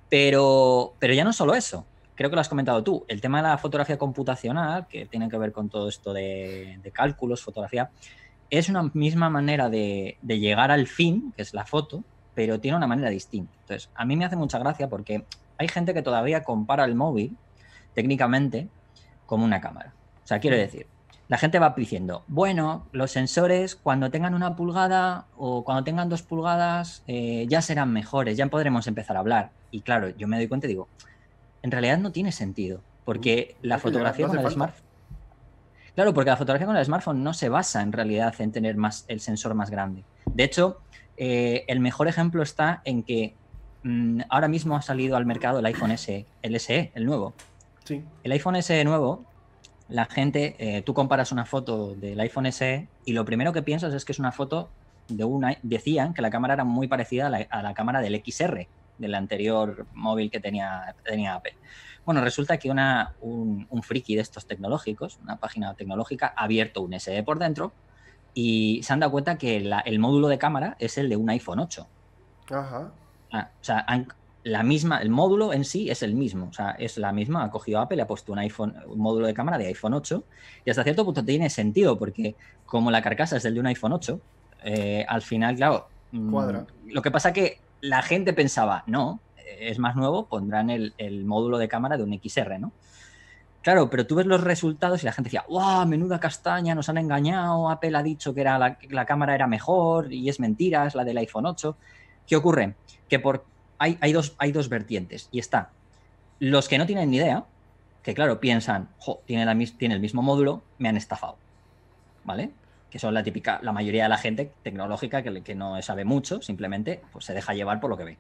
Speaker 2: Pero, pero ya no solo eso. Creo que lo has comentado tú. El tema de la fotografía computacional, que tiene que ver con todo esto de, de cálculos, fotografía, es una misma manera de, de llegar al fin, que es la foto, pero tiene una manera distinta. Entonces, a mí me hace mucha gracia porque hay gente que todavía compara el móvil técnicamente como una cámara. O sea, quiero decir, la gente va diciendo, bueno, los sensores cuando tengan una pulgada o cuando tengan dos pulgadas eh, ya serán mejores, ya podremos empezar a hablar. Y claro, yo me doy cuenta y digo, en realidad no tiene sentido, porque la
Speaker 1: que llegar,
Speaker 2: fotografía con el smartphone... Claro, porque la fotografía con el smartphone no se basa en realidad en tener más el sensor más grande. De hecho, eh, el mejor ejemplo está en que mm, ahora mismo ha salido al mercado el iPhone SE, el SE, el nuevo.
Speaker 1: Sí.
Speaker 2: El iPhone SE nuevo, la gente, eh, tú comparas una foto del iPhone SE y lo primero que piensas es que es una foto de una. Decían que la cámara era muy parecida a la, a la cámara del XR, del anterior móvil que tenía, tenía Apple. Bueno, resulta que una, un, un friki de estos tecnológicos, una página tecnológica, ha abierto un SE por dentro y se han dado cuenta que la- el módulo de cámara es el de un iPhone 8.
Speaker 1: Ajá.
Speaker 2: Ah, o sea, han- la misma, el módulo en sí es el mismo. O sea, es la misma. Ha cogido Apple, le ha puesto un iPhone, un módulo de cámara de iPhone 8. Y hasta cierto punto tiene sentido, porque como la carcasa es del de un iPhone 8, eh, al final, claro. mm,
Speaker 1: Cuadra.
Speaker 2: Lo que pasa que la gente pensaba, no, es más nuevo, pondrán el, el módulo de cámara de un XR, ¿no? Claro, pero tú ves los resultados y la gente decía, ¡wow! Menuda castaña, nos han engañado, Apple ha dicho que era la, cámara era mejor y es mentira, es la del iPhone 8. ¿Qué ocurre? Que por, hay, hay, dos, hay dos vertientes y está los que no tienen ni idea, que claro, piensan, jo, tiene, la, tiene el mismo módulo, me han estafado, ¿vale? Que son la típica, la mayoría de la gente tecnológica que, que no sabe mucho, simplemente pues, se deja llevar por lo que ve.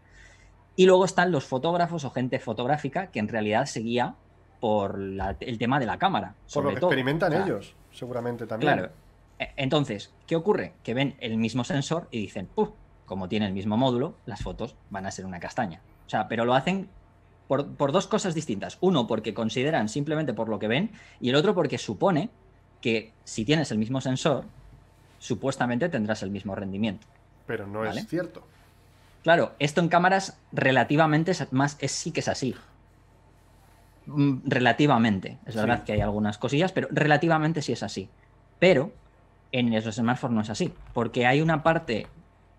Speaker 2: Y luego están los fotógrafos o gente fotográfica que en realidad seguía por la- el tema de la cámara.
Speaker 1: Por lo que
Speaker 2: todo.
Speaker 1: experimentan
Speaker 2: O sea,
Speaker 1: ellos, seguramente también.
Speaker 2: Claro. E- Entonces, ¿qué ocurre? Que ven el mismo sensor y dicen, "Puf, como tiene el mismo módulo, las fotos van a ser una castaña. O sea, pero lo hacen por, por dos cosas distintas. Uno, porque consideran simplemente por lo que ven, y el otro porque supone que si tienes el mismo sensor, supuestamente tendrás el mismo rendimiento.
Speaker 1: Pero no
Speaker 2: Vale.
Speaker 1: es cierto.
Speaker 2: Claro, esto en cámaras relativamente más, es, sí que es así. Mm, Relativamente. Es
Speaker 1: Sí.
Speaker 2: verdad que hay algunas cosillas, pero relativamente sí es así. Pero en los smartphones no es así, porque hay una parte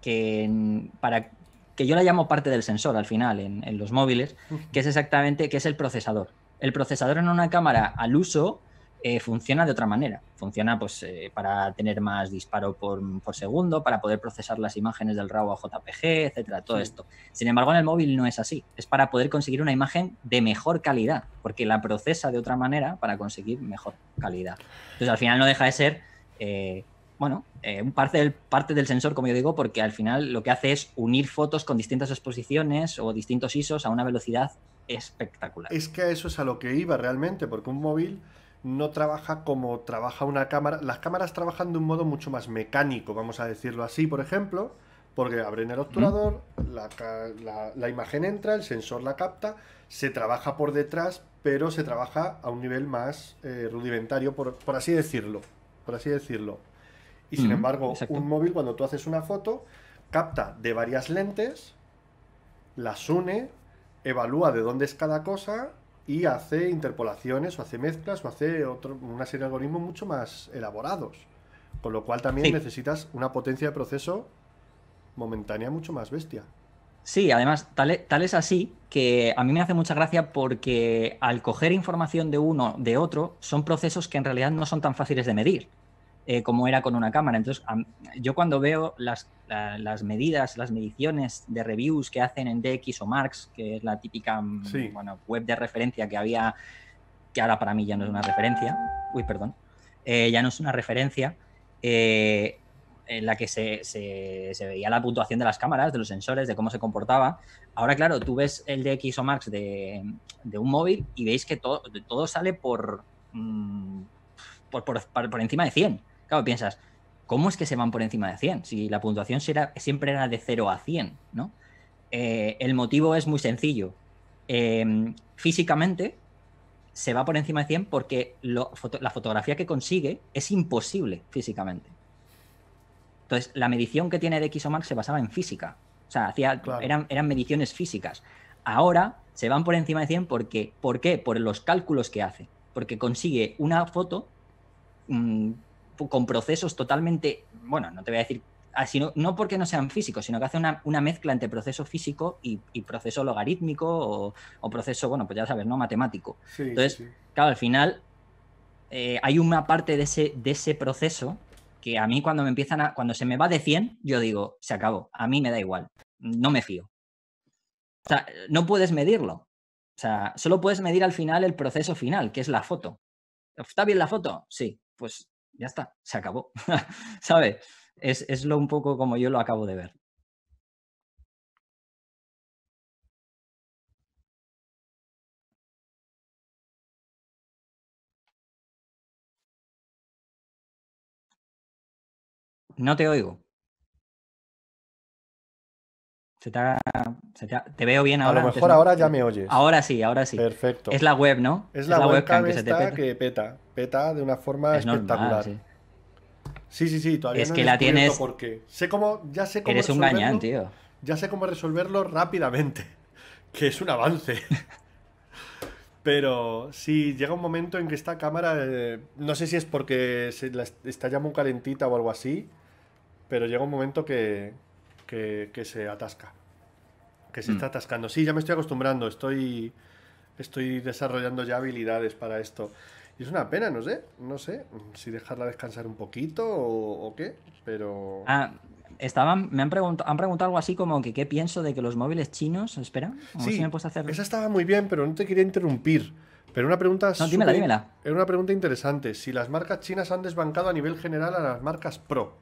Speaker 2: que para que yo la llamo parte del sensor al final en, en los móviles, que es exactamente que es el procesador. El procesador en una cámara al uso eh, funciona de otra manera. Funciona pues eh, para tener más disparo por, por segundo, para poder procesar las imágenes del RAW a JPG, etcétera, todo
Speaker 1: Sí.
Speaker 2: esto. Sin embargo, en el móvil no es así. Es para poder conseguir una imagen de mejor calidad, porque la procesa de otra manera para conseguir mejor calidad. Entonces, al final no deja de ser, eh, bueno, un parte, del, parte del sensor, como yo digo, porque al final lo que hace es unir fotos con distintas exposiciones o distintos ISOs a una velocidad espectacular.
Speaker 1: Es que a eso es a lo que iba realmente, porque un móvil no trabaja como trabaja una cámara. Las cámaras trabajan de un modo mucho más mecánico, vamos a decirlo así, por ejemplo, porque abren el obturador, la, la- la imagen entra, el sensor la capta, se trabaja por detrás, pero se trabaja a un nivel más eh, rudimentario, por, por así decirlo. Por así decirlo. Y sin embargo,
Speaker 2: exacto.
Speaker 1: un móvil, cuando tú haces una foto, capta de varias lentes, las une, evalúa de dónde es cada cosa y hace interpolaciones o hace mezclas o hace otro- una serie de algoritmos mucho más elaborados. Con lo cual también
Speaker 2: Sí.
Speaker 1: necesitas una potencia de proceso momentánea mucho más bestia.
Speaker 2: Sí, además, tal, e- tal es así que a mí me hace mucha gracia porque al coger información de uno, de otro, son procesos que en realidad no son tan fáciles de medir eh, como era con una cámara. Entonces, yo cuando veo las, la- las medidas, las mediciones de reviews que hacen en DX o Marks, que es la típica mm,
Speaker 1: Sí.
Speaker 2: bueno, web de referencia que había que ahora para mí ya no es una referencia, uy, perdón, eh, ya no es una referencia, eh, en la que se, se- se veía la puntuación de las cámaras, de los sensores, de cómo se comportaba. Ahora, claro, tú ves el de X o Max de, de un móvil y veis que todo, todo sale por, mm, por, por- por- por encima de 100. Claro, piensas, ¿cómo es que se van por encima de 100? Si la puntuación será- siempre era de 0 a 100, ¿no? Eh, el motivo es muy sencillo. Eh, físicamente se va por encima de 100 porque lo- foto- la fotografía que consigue es imposible físicamente. Entonces, la medición que tiene de XOMAX se basaba en física. O sea, hacía,
Speaker 1: Claro.
Speaker 2: eran, eran mediciones físicas. Ahora se van por encima de 100 porque, ¿por qué? Por los cálculos que hace. Porque consigue una foto mm, con procesos totalmente, bueno, no te voy a decir, ah, sino- no porque no sean físicos, sino que hace una, una mezcla entre proceso físico y, y proceso logarítmico o, o proceso, bueno, pues ya sabes, ¿no? Matemático.
Speaker 1: Sí,
Speaker 2: Entonces,
Speaker 1: sí.
Speaker 2: Claro, al final eh, hay una parte de ese, de ese proceso que a mí cuando me empiezan a, cuando se me va de 100, yo digo, se acabó, a mí me da igual, no me fío. O sea, no puedes medirlo. O sea, solo puedes medir al final el proceso final, que es la foto. ¿Está bien la foto? Sí, pues ya está, se acabó. <laughs> ¿Sabes? Es, es lo un poco como yo lo acabo de ver. No te oigo. Se te, ha- se te ha- te veo bien
Speaker 1: A
Speaker 2: ahora.
Speaker 1: lo
Speaker 2: antes
Speaker 1: mejor
Speaker 2: no.
Speaker 1: ahora ya me oyes.
Speaker 2: Ahora sí, ahora sí.
Speaker 1: Perfecto.
Speaker 2: Es la web, ¿no?
Speaker 1: Es la, webcam,
Speaker 2: que se te peta.
Speaker 1: que peta. Peta de una forma
Speaker 2: Es normal,
Speaker 1: espectacular.
Speaker 2: sí.
Speaker 1: Sí, sí, sí, todavía
Speaker 2: Es
Speaker 1: no
Speaker 2: que la tienes-.
Speaker 1: Sé cómo, ya sé cómo
Speaker 2: Eres un gañán, tío.
Speaker 1: Ya sé cómo resolverlo rápidamente. <laughs> Que es un avance. <laughs> Pero sí, llega un momento en que esta cámara, eh, no sé si es porque se la está ya muy calentita o algo así, pero llega un momento que, que, que se atasca. Que se
Speaker 2: Mm.
Speaker 1: está atascando. Sí, ya me estoy acostumbrando, estoy, estoy desarrollando ya habilidades para esto. Y es una pena, no sé, no sé si dejarla descansar un poquito o, o qué, pero...
Speaker 2: Ah, estaban, me han preguntado, han preguntado algo así como que qué pienso de que los móviles chinos, espera,
Speaker 1: Sí,
Speaker 2: si me puedes hacer.
Speaker 1: Esa estaba muy bien, pero no te quería interrumpir. Pero una pregunta
Speaker 2: No, dímela, dímela.
Speaker 1: Era una pregunta interesante. Si las marcas chinas han desbancado a nivel general a las marcas pro.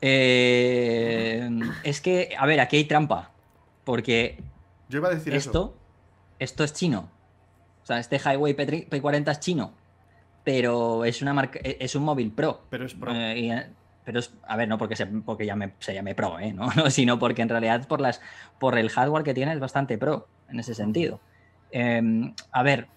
Speaker 2: Eh, es que, a ver, aquí hay trampa. Porque
Speaker 1: Yo iba a decir eso.
Speaker 2: esto, esto es chino. O sea, este Highway P3 P40 es chino. Pero es una marca, e- es un móvil pro.
Speaker 1: Pero es pro.
Speaker 2: Eh, y, eh, pero es, a ver, no porque se, porque llame, se llame pro, ¿eh? ¿no? No, <laughs> sino porque en realidad por, las, por el hardware que tiene es bastante pro en ese sentido. Eh, a ver,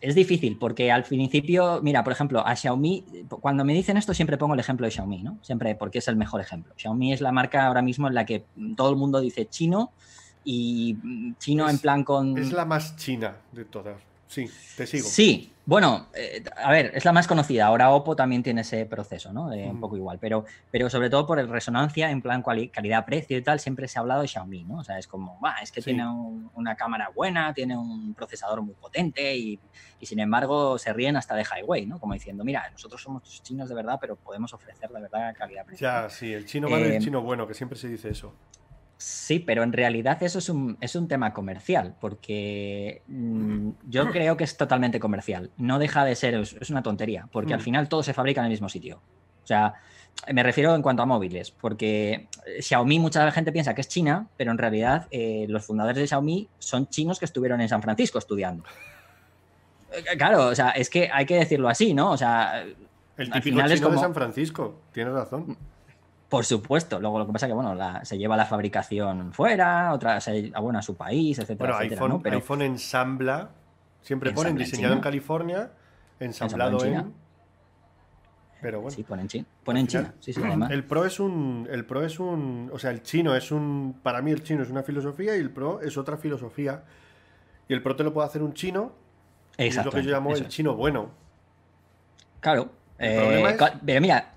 Speaker 2: es difícil porque al principio, mira, por ejemplo, a Xiaomi, cuando me dicen esto siempre pongo el ejemplo de Xiaomi, ¿no? Siempre porque es el mejor ejemplo. Xiaomi es la marca ahora mismo en la que todo el mundo dice chino y mm, chino
Speaker 1: Es-
Speaker 2: en plan con...
Speaker 1: Es la más china de todas. Sí, te sigo.
Speaker 2: Sí, bueno, eh, a ver, es la más conocida. Ahora Oppo también tiene ese proceso, ¿no? De un poco igual, pero, pero sobre todo por el resonancia en plan calidad-precio y tal, siempre se ha hablado de Xiaomi, ¿no? O sea, es como, "Buah, es que
Speaker 1: Sí.
Speaker 2: tiene un- una cámara buena, tiene un procesador muy potente y, y sin embargo se ríen hasta de Highway, ¿no? Como diciendo, mira, nosotros somos chinos de verdad, pero podemos ofrecer de verdad calidad-precio.
Speaker 1: Ya, sí, el chino malo y el
Speaker 2: Eh,
Speaker 1: chino bueno, que siempre se dice eso.
Speaker 2: Sí, pero en realidad eso es un, es un tema comercial, porque mm, <laughs> yo creo que es totalmente comercial. No deja de ser, es, es una tontería, porque al
Speaker 1: Mm.
Speaker 2: final todo se fabrica en el mismo sitio. O sea, me refiero en cuanto a móviles, porque Xiaomi mucha gente piensa que es China, pero en realidad eh, los fundadores de Xiaomi son chinos que estuvieron en San Francisco estudiando. Eh, Claro, o sea, es que hay que decirlo así, ¿no? O sea,
Speaker 1: El
Speaker 2: al
Speaker 1: típico
Speaker 2: final
Speaker 1: chino
Speaker 2: es como-
Speaker 1: de San Francisco. Tienes razón.
Speaker 2: Por supuesto. Luego lo que pasa es que, bueno, la- se lleva la fabricación fuera, otra se, bueno, a su país, etcétera,
Speaker 1: Bueno,
Speaker 2: etcétera,
Speaker 1: iPhone,
Speaker 2: ¿no? Pero
Speaker 1: iPhone ensambla. Siempre ponen
Speaker 2: Ensambla en
Speaker 1: diseñado en. California, ensamblado
Speaker 2: en.
Speaker 1: Pero bueno.
Speaker 2: sí, ponen China. Ponen China, sí.
Speaker 1: El pro es un. El pro es un. O sea, el chino es un. Para mí, el chino es una filosofía y el pro es otra filosofía. Y el pro te lo puede hacer un chino. y es lo que yo llamo el chino bueno.
Speaker 2: Claro. Eh,
Speaker 1: es-
Speaker 2: Pero mira,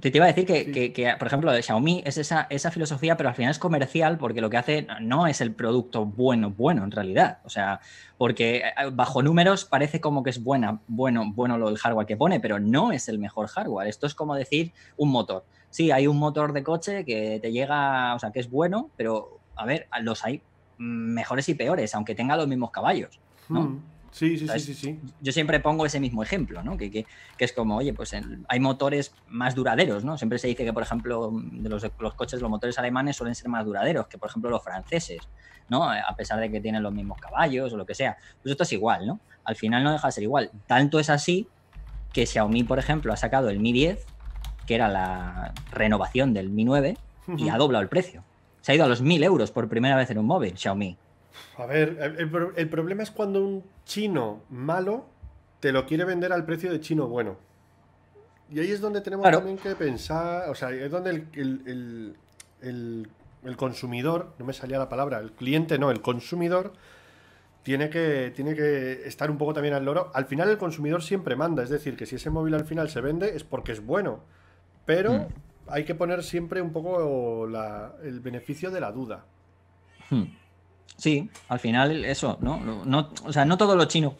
Speaker 2: te, te iba a decir que,
Speaker 1: Sí.
Speaker 2: que- que, por ejemplo, de Xiaomi es esa, esa filosofía, pero al final es comercial porque lo que hace no es el producto bueno, bueno en realidad. O sea, porque eh, bajo números parece como que es buena, bueno, bueno lo del hardware que pone, pero no es el mejor hardware. Esto es como decir un motor. Sí, hay un motor de coche que te llega, o sea, que es bueno, pero a ver, los hay mejores y peores, aunque tenga los mismos caballos. ¿no?
Speaker 1: Mm. Sí, sí, sí,
Speaker 2: ¿Sabes?
Speaker 1: sí, sí.
Speaker 2: Yo siempre pongo ese mismo ejemplo, ¿no? Que, que- que es como, oye, pues el- hay motores más duraderos, ¿no? Siempre se dice que, por ejemplo, de los, los coches, los motores alemanes suelen ser más duraderos que, por ejemplo, los franceses, ¿no? A pesar de que tienen los mismos caballos o lo que sea. Pues esto es igual, ¿no? Al final no deja de ser igual. Tanto es así que Xiaomi, por ejemplo, ha sacado el Mi 10, que era la renovación del Mi 9, y ha doblado el precio. Se ha ido a los 1000 euros por primera vez en un móvil, Xiaomi.
Speaker 1: A ver, el, el pro- el problema es cuando un chino malo te lo quiere vender al precio de chino bueno. Y ahí es donde tenemos
Speaker 2: Claro.
Speaker 1: también que pensar, o sea, es donde el, el- el- el- consumidor, no me salía la palabra, el cliente no, el consumidor, tiene que, tiene que estar un poco también al loro. Al final el consumidor siempre manda, es decir, que si ese móvil al final se vende es porque es bueno, pero
Speaker 2: Mm.
Speaker 1: hay que poner siempre un poco la- el beneficio de la duda.
Speaker 2: Hmm. Sí, al final eso, ¿no? No- no- o sea, no todo lo chino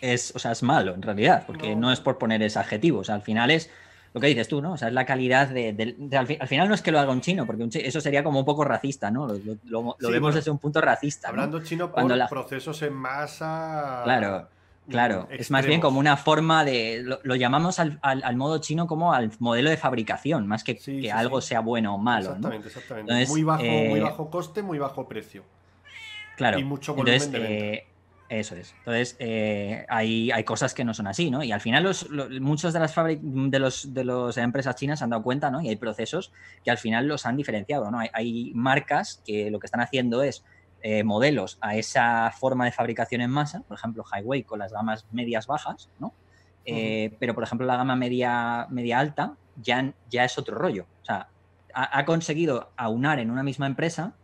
Speaker 2: es, o sea, es malo en realidad, porque
Speaker 1: No.
Speaker 2: no, es por poner ese adjetivo, o sea, al final es lo que dices tú, ¿no? O sea, es la calidad de... de- de- al, fi- al final no es que lo haga un chino, porque un eso sería como un poco racista, ¿no? Lo, lo- lo- lo
Speaker 1: Sí,
Speaker 2: vemos
Speaker 1: bueno,
Speaker 2: desde un punto racista. ¿no?
Speaker 1: Hablando chino por
Speaker 2: Cuando la-
Speaker 1: procesos en masa.
Speaker 2: Claro, Claro, es más bien como una forma de. Lo, lo llamamos al, al- al modo chino como al modelo de fabricación, más que
Speaker 1: Sí,
Speaker 2: que
Speaker 1: sí,
Speaker 2: algo
Speaker 1: sí.
Speaker 2: sea bueno o malo. ¿no?
Speaker 1: Exactamente, exactamente.
Speaker 2: Entonces,
Speaker 1: muy, bajo, muy
Speaker 2: eh,
Speaker 1: bajo coste, muy bajo precio.
Speaker 2: Claro.
Speaker 1: Y mucho volumen
Speaker 2: Entonces,
Speaker 1: de venta.
Speaker 2: eh, eso es. Entonces, eh, hay, hay cosas que no son así, ¿no? Y al final, los, lo- muchos de las de los de las empresas chinas se han dado cuenta, ¿no? Y hay procesos que al final los han diferenciado, ¿no? Hay, hay marcas que lo que están haciendo es eh, modelos a esa forma de fabricación en masa, por ejemplo, Highway con las gamas medias bajas, ¿no? Eh, Pero, por ejemplo, la gama media, media alta ya, ya es otro rollo. O sea, ha, ha conseguido aunar en una misma empresa,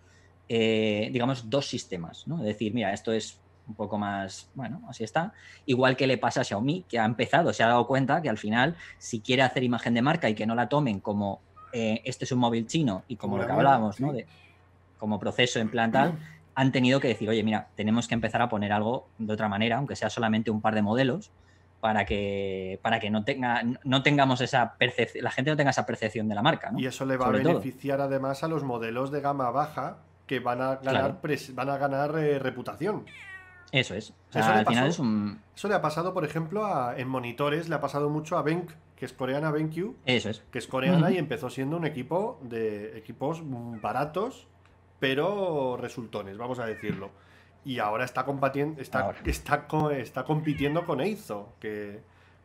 Speaker 2: eh, digamos, dos sistemas, ¿no? Es decir, mira, esto es un poco más, bueno, así está. Igual que le pasa a Xiaomi, que ha empezado, se ha dado cuenta que al final, si quiere hacer imagen de marca y que no la tomen como eh, este es un móvil chino y como
Speaker 1: Como
Speaker 2: lo que hablábamos, ¿no? De, como proceso en plan tal, <clears throat> han tenido que decir, oye, mira, tenemos que empezar a poner algo de otra manera, aunque sea solamente un par de modelos, para que, para que no, tenga, no tengamos esa percepción, la gente no tenga esa percepción de la marca, ¿no?
Speaker 1: Y eso le va
Speaker 2: Sobre
Speaker 1: a
Speaker 2: todo.
Speaker 1: beneficiar además a los modelos de gama baja que van a ganar,
Speaker 2: Claro.
Speaker 1: van a ganar eh, reputación.
Speaker 2: Eso es. O sea,
Speaker 1: Eso le
Speaker 2: al final
Speaker 1: pasó.
Speaker 2: es un...
Speaker 1: Eso le ha pasado, por ejemplo, a- en monitores, le ha pasado mucho a Benq, que es coreana, BenQ,
Speaker 2: Eso es.
Speaker 1: que es coreana y empezó siendo un equipo de equipos baratos, pero resultones, vamos a decirlo. Y ahora está está,
Speaker 2: Ahora.
Speaker 1: está, está compitiendo con Eizo, que,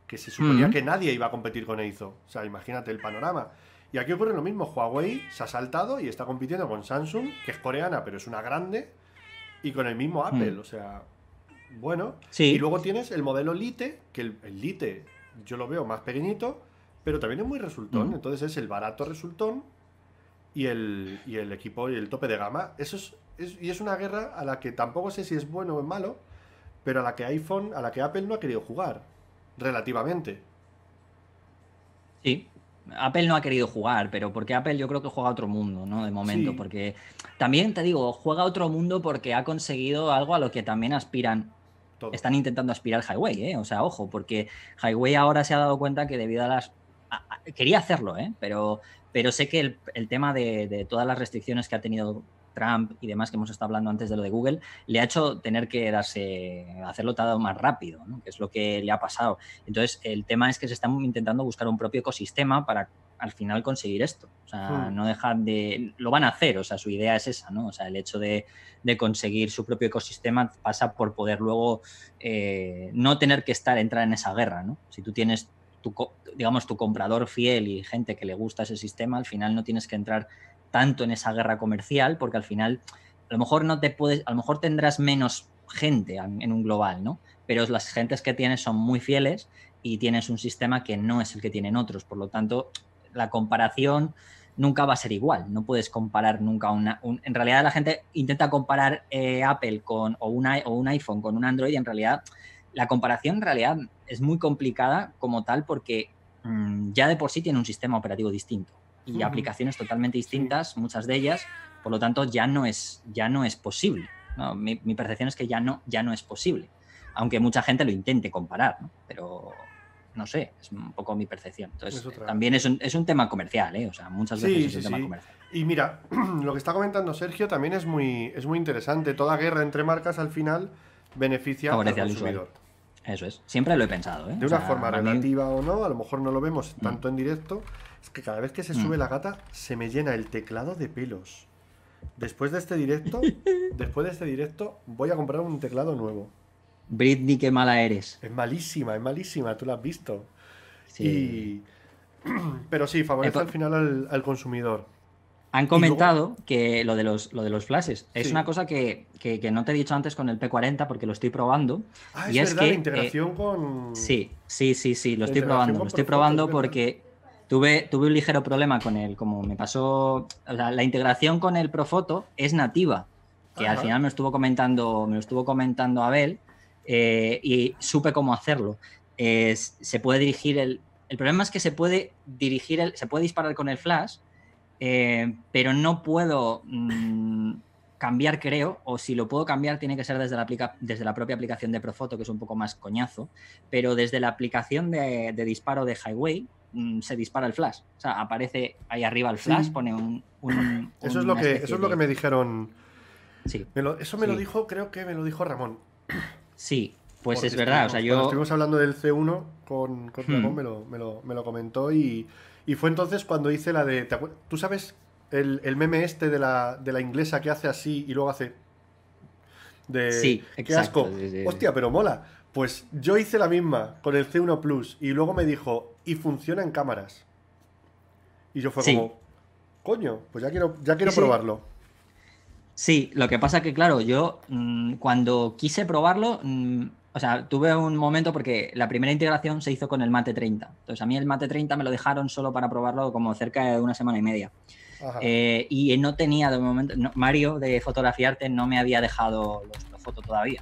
Speaker 1: que se suponía que nadie iba a competir con Eizo. O sea, imagínate el panorama. Y aquí ocurre lo mismo, Huawei se ha saltado y está compitiendo con Samsung, que es coreana, pero es una grande, y con el mismo Apple,
Speaker 2: Mm.
Speaker 1: o sea, bueno.
Speaker 2: Sí.
Speaker 1: Y luego tienes el modelo Lite, que el, el Lite yo lo veo más pequeñito, pero también es muy resultón.
Speaker 2: Ujú.
Speaker 1: Entonces es el barato resultón y el, y el equipo y el tope de gama. Eso es, es- y es una guerra a la que tampoco sé si es bueno o es malo, pero a la que iPhone, a la que Apple no ha querido jugar, relativamente.
Speaker 2: Sí. Apple no ha querido jugar, pero porque Apple yo creo que juega a otro mundo, ¿no? De momento,
Speaker 1: Sí.
Speaker 2: porque también te digo, juega a otro mundo porque ha conseguido algo a lo que también aspiran
Speaker 1: Todo.
Speaker 2: están intentando aspirar Highway, ¿eh? O sea, ojo, porque Highway ahora se ha dado cuenta que debido a las... a- a- quería hacerlo, ¿eh? Pero, pero sé que el, el tema de, de todas las restricciones que ha tenido Trump y demás que hemos estado hablando antes de lo de Google, le ha hecho tener que darse, hacerlo todo más rápido, ¿no? Que es lo que le ha pasado. Entonces, el tema es que se están intentando buscar un propio ecosistema para al final conseguir esto. O sea,
Speaker 1: Hmm.
Speaker 2: no dejar de... Lo van a hacer, o sea, su idea es esa, ¿no? O sea, el hecho de, de conseguir su propio ecosistema pasa por poder luego eh, no tener que estar, entrar en esa guerra, ¿no? Si tú tienes, tu, co- digamos, tu comprador fiel y gente que le gusta ese sistema, al final no tienes que entrar tanto en esa guerra comercial porque al final a lo mejor no te puedes, a lo mejor tendrás menos gente en un global, ¿no? Pero las gentes que tienes son muy fieles y tienes un sistema que no es el que tienen otros, por lo tanto, la comparación nunca va a ser igual. No puedes comparar nunca una. un- en realidad, la gente intenta comparar eh, Apple con o, una, o un iPhone con un Android y en realidad la comparación en realidad es muy complicada como tal porque mm, ya de por sí tiene un sistema operativo distinto y aplicaciones totalmente distintas, muchas de ellas, por lo tanto ya no es, ya no es posible. ¿no? Mi, mi percepción es que ya no, ya no es posible, aunque mucha gente lo intente comparar, ¿no? pero, No sé, es un poco mi percepción. Entonces,
Speaker 1: Es
Speaker 2: también es un, es un tema comercial, ¿eh? O sea, muchas
Speaker 1: Sí,
Speaker 2: veces es
Speaker 1: sí,
Speaker 2: un tema
Speaker 1: sí.
Speaker 2: comercial.
Speaker 1: Y mira, <clears throat> lo que está comentando Sergio también es muy, es muy interesante. Toda guerra entre marcas al final beneficia al
Speaker 2: Favorece al
Speaker 1: consumidor.
Speaker 2: Eso es. Siempre lo he pensado, ¿eh?
Speaker 1: De
Speaker 2: O
Speaker 1: una
Speaker 2: sea,
Speaker 1: forma
Speaker 2: mí- Mm.
Speaker 1: relativa o no, a lo mejor no lo vemos tanto en directo. Es que cada vez que se sube la gata, se me llena el teclado de pelos. Después de este directo, <laughs> después de este directo, voy a comprar un teclado nuevo.
Speaker 2: Britney, qué mala eres.
Speaker 1: Es malísima, es malísima, tú lo has visto.
Speaker 2: Sí.
Speaker 1: Y... <clears throat> Pero sí, favorece al final al, al consumidor.
Speaker 2: Han comentado que lo de los, lo de los flashes es
Speaker 1: Sí.
Speaker 2: una cosa que, que- que no te he dicho antes con el P40 porque lo estoy probando.
Speaker 1: Ah,
Speaker 2: Y
Speaker 1: es,
Speaker 2: es
Speaker 1: verdad,
Speaker 2: que,
Speaker 1: la
Speaker 2: eh,
Speaker 1: integración con.
Speaker 2: Sí, sí, sí, sí, lo
Speaker 1: La
Speaker 2: estoy probando. Lo estoy probando
Speaker 1: es
Speaker 2: porque tuve, tuve un ligero problema con él, como me pasó. o sea, la integración con el Profoto es nativa, que al final me lo estuvo comentando, me lo estuvo comentando Abel, eh, y supe cómo hacerlo. Se puede dirigir el. El problema es que se puede dirigir el, se puede disparar con el flash, eh, pero no puedo mm, cambiar, creo, o si lo puedo cambiar tiene que ser desde la, aplica- desde la propia aplicación de Profoto, que es un poco más coñazo, pero desde la aplicación de, de disparo de Highway se dispara el flash. O sea, aparece ahí arriba el flash,
Speaker 1: Sí.
Speaker 2: pone un... un-
Speaker 1: Eso es lo que, eso es lo
Speaker 2: de-
Speaker 1: que me dijeron.
Speaker 2: Sí,
Speaker 1: me lo- eso me lo dijo, creo que me lo dijo Ramón.
Speaker 2: sí, pues
Speaker 1: Porque
Speaker 2: es verdad. O sea, yo...
Speaker 1: Cuando estuvimos hablando del C1 con, con
Speaker 2: Hmm.
Speaker 1: Ramón, me, lo, me, lo, me lo comentó y, y fue entonces cuando hice la de. ¿te acuer- ¿Tú sabes el, el meme este de la, de la inglesa que hace así y luego hace. De,
Speaker 2: Sí,
Speaker 1: qué
Speaker 2: exacto,
Speaker 1: asco.
Speaker 2: sí, sí.
Speaker 1: Hostia, pero mola. Pues yo hice la misma con el C1 Plus y luego me dijo, y funciona en cámaras. Y yo fue
Speaker 2: Sí.
Speaker 1: como, coño, pues ya quiero, ya quiero
Speaker 2: Sí,
Speaker 1: probarlo.
Speaker 2: Sí, lo que pasa que, claro, yo mm, cuando quise probarlo, mm, o sea, tuve un momento porque la primera integración se hizo con el Mate 30. Entonces, a mí el Mate 30 me lo dejaron solo para probarlo como cerca de una semana y media. Eh, y no tenía de momento, no- Mario de Fotografiarte no me había dejado los, los fotos todavía.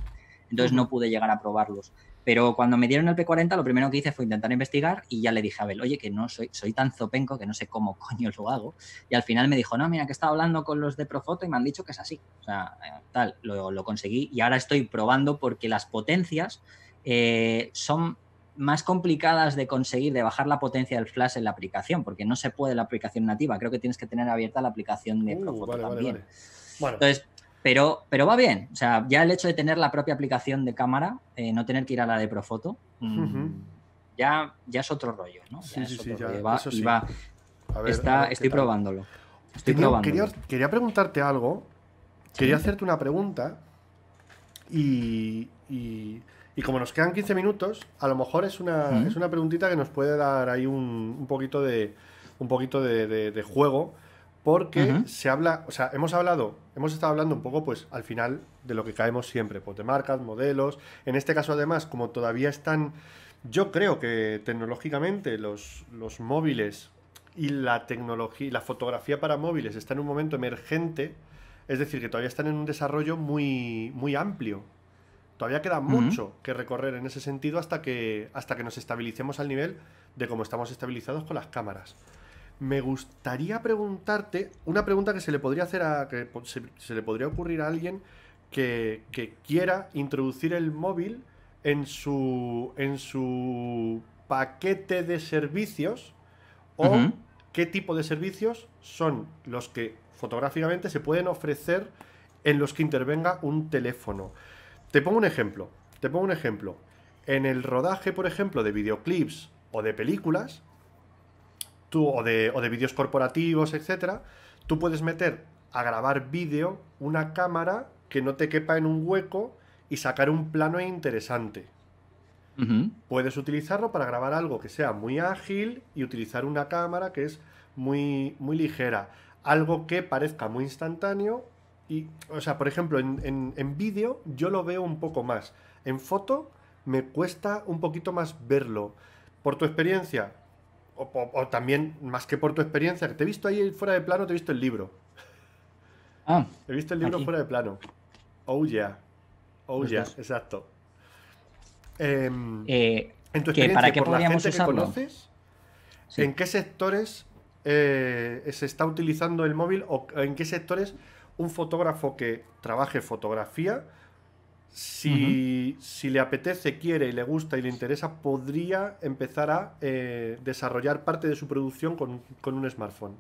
Speaker 2: Entonces no pude llegar a probarlos. Pero cuando me dieron el P40, lo primero que hice fue intentar investigar y ya le dije a Abel, oye, que no soy, soy tan zopenco que no sé cómo <laughs> coño lo hago. Y al final me dijo, no, mira, que estaba hablando con los de Profoto y me han dicho que es así. O sea, eh, tal, lo, lo conseguí y ahora estoy probando porque las potencias eh, son más complicadas de conseguir, de bajar la potencia del flash en la aplicación, porque no se puede la aplicación nativa. Creo que tienes que tener abierta la aplicación de
Speaker 1: Uh,
Speaker 2: Profoto
Speaker 1: vale, vale,
Speaker 2: también.
Speaker 1: vale. Bueno,
Speaker 2: Entonces, pero, pero va bien. O sea, ya el hecho de tener la propia aplicación de cámara, eh, no tener que ir a la de Profoto, mm, ya, ya es otro rollo, ¿no?
Speaker 1: Sí,
Speaker 2: es
Speaker 1: sí, sí, ya.
Speaker 2: Va-
Speaker 1: eso
Speaker 2: y
Speaker 1: sí.
Speaker 2: va-
Speaker 1: a ver, a
Speaker 2: está,
Speaker 1: ver qué
Speaker 2: estoy probándolo. Estoy
Speaker 1: Tenía-
Speaker 2: probándolo.
Speaker 1: quería, quería preguntarte algo. Quería hacerte una pregunta. Y, y, y como nos quedan 15 minutos, a lo mejor es una, es una preguntita que nos puede dar ahí un, un poquito de un poquito de, de- de juego. Porque se habla, o sea, hemos hablado, hemos estado hablando un poco, pues, al final de lo que caemos siempre, pues, de marcas, modelos. En este caso, además, como todavía están, yo creo que tecnológicamente los, los móviles y la tecnología, la fotografía para móviles está en un momento emergente, es decir, que todavía están en un desarrollo muy, muy amplio. Todavía queda mucho que recorrer en ese sentido hasta que, hasta que nos estabilicemos al nivel de cómo estamos estabilizados con las cámaras. Me gustaría preguntarte una pregunta que se le podría hacer a. que se, se le podría ocurrir a alguien que, que quiera introducir el móvil en su. en su paquete de servicios. O qué tipo de servicios son los que fotográficamente se pueden ofrecer en los que intervenga un teléfono. Te pongo un ejemplo. Te pongo un ejemplo. En el rodaje, por ejemplo, de videoclips o de películas, tú, o de, o de vídeos corporativos, etcétera, tú puedes meter a grabar vídeo una cámara que no te quepa en un hueco y sacar un plano interesante. Puedes utilizarlo para grabar algo que sea muy ágil y utilizar una cámara que es muy, muy ligera. Algo que parezca muy instantáneo. Y, o sea, por ejemplo, en, en- en vídeo yo lo veo un poco más. En foto me cuesta un poquito más verlo. Por tu experiencia, o, o- o también más que por tu experiencia, que te he visto ahí fuera de plano, te he visto el libro.
Speaker 2: Ah,
Speaker 1: He visto el libro
Speaker 2: Aquí.
Speaker 1: fuera de plano. Oh yeah. Oh yeah, exacto. Em,
Speaker 2: eh,
Speaker 1: en tu
Speaker 2: ¿que
Speaker 1: experiencia,
Speaker 2: para qué
Speaker 1: por la gente que
Speaker 2: usarlo?
Speaker 1: conoces,
Speaker 2: sí.
Speaker 1: ¿en qué sectores eh, se está utilizando el móvil o en qué sectores un fotógrafo que trabaje fotografía Si, si le apetece, quiere y le gusta y le interesa, podría empezar a eh, desarrollar parte de su producción con, con un smartphone.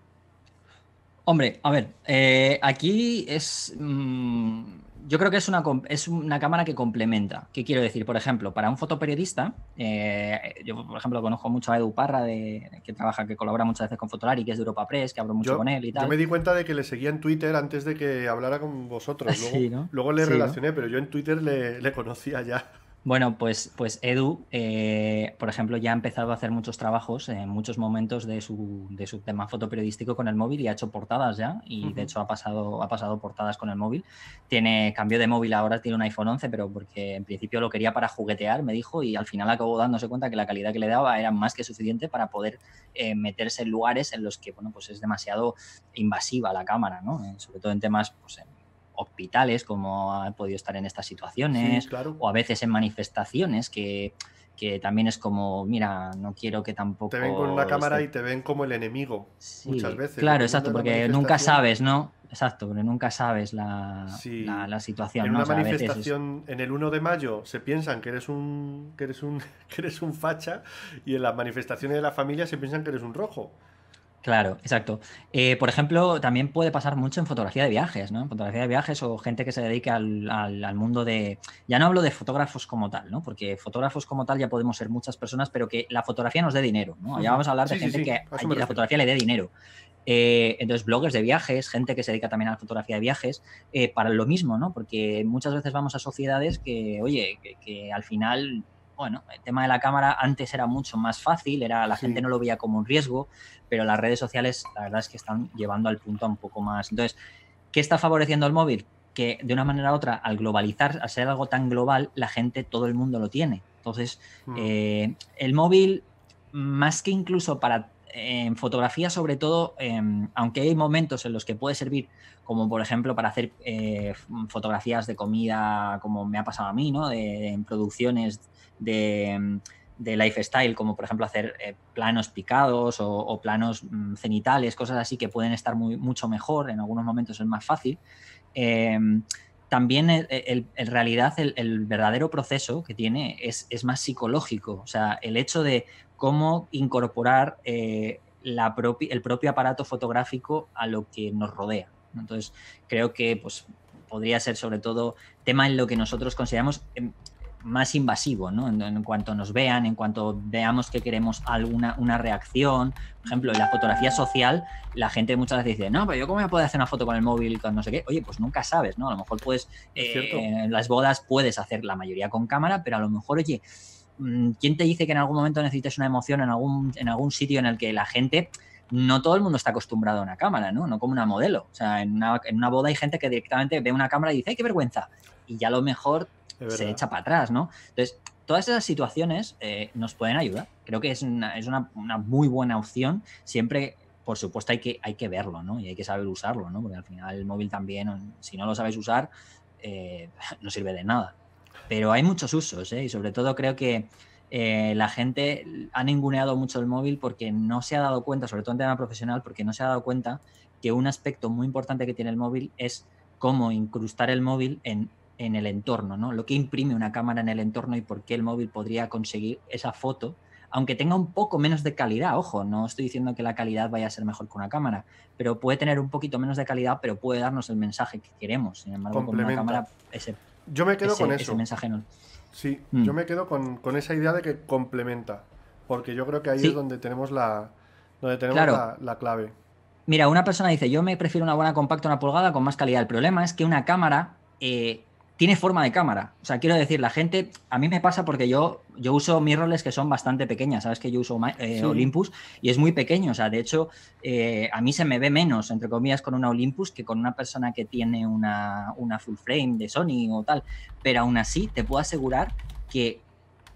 Speaker 2: Hombre, a ver, eh, aquí es. mm, yo creo que es una, es una cámara que complementa. ¿Qué quiero decir? Por ejemplo, para un fotoperiodista, eh, yo, por ejemplo, conozco mucho a Edu Parra, de, que trabaja, que colabora muchas veces con Fotolari, que es de Europa Press, que hablo mucho
Speaker 1: Yo,
Speaker 2: con él y
Speaker 1: yo
Speaker 2: tal.
Speaker 1: me di cuenta de que le seguía en Twitter antes de que hablara con vosotros. <laughs> Luego,
Speaker 2: Sí, ¿no?
Speaker 1: luego le
Speaker 2: Sí, ¿no?
Speaker 1: relacioné, pero yo en Twitter le, le conocía ya.
Speaker 2: Bueno, pues, pues Edu, eh, por ejemplo, ya ha empezado a hacer muchos trabajos en muchos momentos de su, de su tema fotoperiodístico con el móvil y ha hecho portadas ya. Y de hecho ha pasado, ha pasado portadas con el móvil. Tiene cambio de móvil ahora, tiene un iPhone 11, pero porque en principio lo quería para juguetear, me dijo, y al final acabó dándose cuenta que la calidad que le daba era más que suficiente para poder eh, meterse en lugares en los que, bueno, pues es demasiado invasiva la cámara, ¿no? Eh, sobre todo en temas, pues, en hospitales, como ha podido estar en estas situaciones
Speaker 1: Sí, claro.
Speaker 2: o a veces en manifestaciones que, que también es como, mira, no quiero que tampoco...
Speaker 1: Te ven con una cámara y te ven como el enemigo.
Speaker 2: Sí,
Speaker 1: muchas veces,
Speaker 2: Claro, exacto, porque nunca sabes, ¿no? Exacto, porque nunca sabes la,
Speaker 1: Sí.
Speaker 2: la, la situación,
Speaker 1: En
Speaker 2: ¿no?
Speaker 1: una
Speaker 2: O sea, a veces es-
Speaker 1: manifestación en el 1 de mayo se piensan que eres un que eres un <laughs> que eres un facha y en las manifestaciones de la familia se piensan que eres un rojo.
Speaker 2: Claro, exacto. Eh, por ejemplo, también puede pasar mucho en fotografía de viajes, ¿no? En fotografía de viajes o gente que se dedica al, al- al mundo de... Ya no hablo de fotógrafos como tal, ¿no? Porque fotógrafos como tal ya podemos ser muchas personas, pero que la fotografía nos dé dinero, ¿no? Ya vamos a hablar de
Speaker 1: Sí, sí,
Speaker 2: gente
Speaker 1: sí,
Speaker 2: que la fotografía le dé dinero. Eh, entonces, bloggers de viajes, gente que se dedica también a la fotografía de viajes, eh, para lo mismo, ¿no? Porque muchas veces vamos a sociedades que, oye, que, que al final, bueno, el tema de la cámara antes era mucho más fácil, era la
Speaker 1: Sí.
Speaker 2: gente no lo veía como un riesgo, pero las redes sociales, la verdad es que están llevando al punto un poco más. Entonces, ¿qué está favoreciendo el móvil? Que de una manera u otra, al globalizar, al ser algo tan global, la gente, todo el mundo lo tiene. Entonces,
Speaker 1: Mm.
Speaker 2: eh, el móvil, más que incluso para en fotografía, sobre todo, eh, aunque hay momentos en los que puede servir, como por ejemplo para hacer eh, fotografías de comida, como me ha pasado a mí, ¿no? De- en producciones de, de lifestyle, como por ejemplo hacer eh, planos picados o, planos mm, cenitales, cosas así que pueden estar mucho mejor, en algunos momentos es más fácil. Eh, también el- el- en realidad el, verdadero proceso que tiene es, más psicológico, o sea, el hecho de cómo incorporar eh, el propio aparato fotográfico a lo que nos rodea. Entonces, creo que pues, podría ser sobre todo tema en lo que nosotros consideramos em, más invasivo, ¿no? En, en cuanto nos vean, en cuanto veamos que queremos alguna una reacción. Por ejemplo, en la fotografía social, la gente muchas veces dice, no, pero yo cómo me puedo hacer una foto con el móvil, con no sé qué. Oye, pues nunca sabes, ¿no? A lo mejor puedes,
Speaker 1: Es
Speaker 2: eh, en las bodas puedes hacer la mayoría con cámara, pero a lo mejor, oye, mm, ¿quién te dice que en algún momento necesites una emoción en algún, en algún sitio en el que la gente, no todo el mundo está acostumbrado a una cámara, ¿no? No como una modelo. O sea, en una, en una boda hay gente que directamente ve una cámara y dice, ¡ay, qué vergüenza! Y ya a lo mejor se echa para atrás, ¿no? Entonces, todas esas situaciones eh, nos pueden ayudar. Creo que es una, es una, una muy buena opción. Siempre, por supuesto, hay que, hay que verlo, ¿no? Y hay que saber usarlo, ¿no? Porque al final el móvil también, si no lo sabes usar, eh, <laughs> no sirve de nada. Pero hay muchos usos, ¿eh? Y sobre todo creo que eh, la gente ha ninguneado mucho el móvil porque no se ha dado cuenta, sobre todo en tema profesional, porque no se ha dado cuenta que un aspecto muy importante que tiene el móvil es cómo incrustar el móvil en, en el entorno, ¿no? Lo que imprime una cámara en el entorno y por qué el móvil podría conseguir esa foto, aunque tenga un poco menos de calidad, ojo, no estoy diciendo que la calidad vaya a ser mejor que una cámara, pero puede tener un poquito menos de calidad, pero puede darnos el mensaje que queremos. Sin embargo, con una cámara ese,
Speaker 1: Yo me quedo
Speaker 2: ese-
Speaker 1: con
Speaker 2: ese
Speaker 1: eso.
Speaker 2: mensaje no.
Speaker 1: Sí,
Speaker 2: Mm.
Speaker 1: yo me quedo con, con esa idea de que complementa. Porque yo creo que ahí
Speaker 2: Sí.
Speaker 1: es donde tenemos la, donde tenemos
Speaker 2: Claro.
Speaker 1: la, la clave.
Speaker 2: Mira, una persona dice, yo me prefiero una buena compacta, una pulgada con más calidad. El problema es que una cámara eh, tiene forma de cámara. O sea, quiero decir, la gente, a mí me pasa porque yo, yo uso mirrorless que son bastante pequeñas. Sabes que yo uso eh,
Speaker 1: Sí.
Speaker 2: Olympus y es muy pequeño. O sea, de hecho, eh, a mí se me ve menos, entre comillas, con una Olympus que con una persona que tiene una, una full frame de Sony o tal. Pero aún así, te puedo asegurar que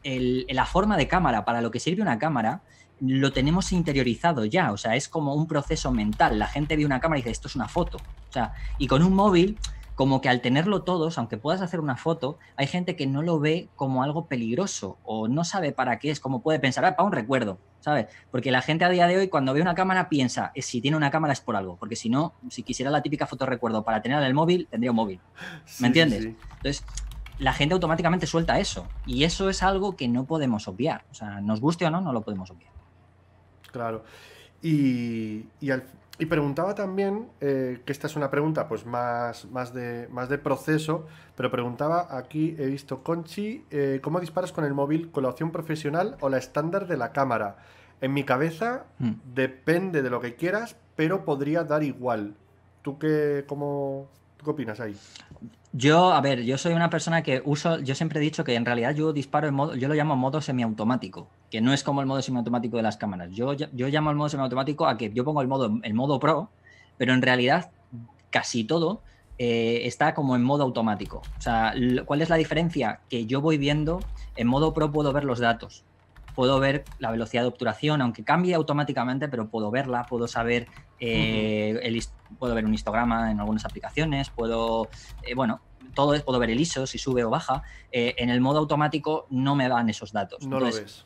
Speaker 2: el- la forma de cámara, para lo que sirve una cámara, lo tenemos interiorizado ya, o sea, es como un proceso mental. La gente ve una cámara y dice, esto es una foto. O sea, y con un móvil, como que al tenerlo todos, aunque puedas hacer una foto, hay gente que no lo ve como algo peligroso o no sabe para qué es, como puede pensar, ah, para un recuerdo, ¿sabes? Porque la gente a día de hoy, cuando ve una cámara, piensa, eh, si tiene una cámara es por algo, porque si no, si quisiera la típica foto recuerdo para tener en el móvil, tendría un móvil.
Speaker 1: Sí,
Speaker 2: entiendes?
Speaker 1: sí.
Speaker 2: Entonces, la gente automáticamente suelta eso. Y eso es algo que no podemos obviar. O sea, nos guste o no, no lo podemos obviar.
Speaker 1: Claro. Y, y, al- y preguntaba también, eh, que esta es una pregunta pues más, más, de, más de proceso, pero preguntaba aquí, he visto Conchi, eh, ¿cómo disparas con el móvil con la opción profesional o la estándar de la cámara? En mi cabeza
Speaker 2: Hmm.
Speaker 1: depende de lo que quieras, pero podría dar igual. ¿Tú qué, cómo, ¿tú qué opinas ahí?
Speaker 2: Yo, a ver, yo soy una persona que uso, yo siempre he dicho que en realidad yo disparo en modo, yo lo llamo modo semiautomático, que no es como el modo semiautomático de las cámaras. Yo, yo llamo el modo semiautomático a que yo pongo el modo, el modo pro, pero en realidad casi todo eh, está como en modo automático. O sea, ¿cuál es la diferencia? Que yo voy viendo, en modo pro puedo ver los datos, puedo ver la velocidad de obturación, aunque cambie automáticamente, pero puedo verla, puedo saber, eh, el puedo ver un histograma en algunas aplicaciones, puedo, eh, bueno, todo es, puedo ver el ISO, si sube o baja. Eh, en el modo automático no me dan esos datos.
Speaker 1: No
Speaker 2: Entonces,
Speaker 1: lo ves.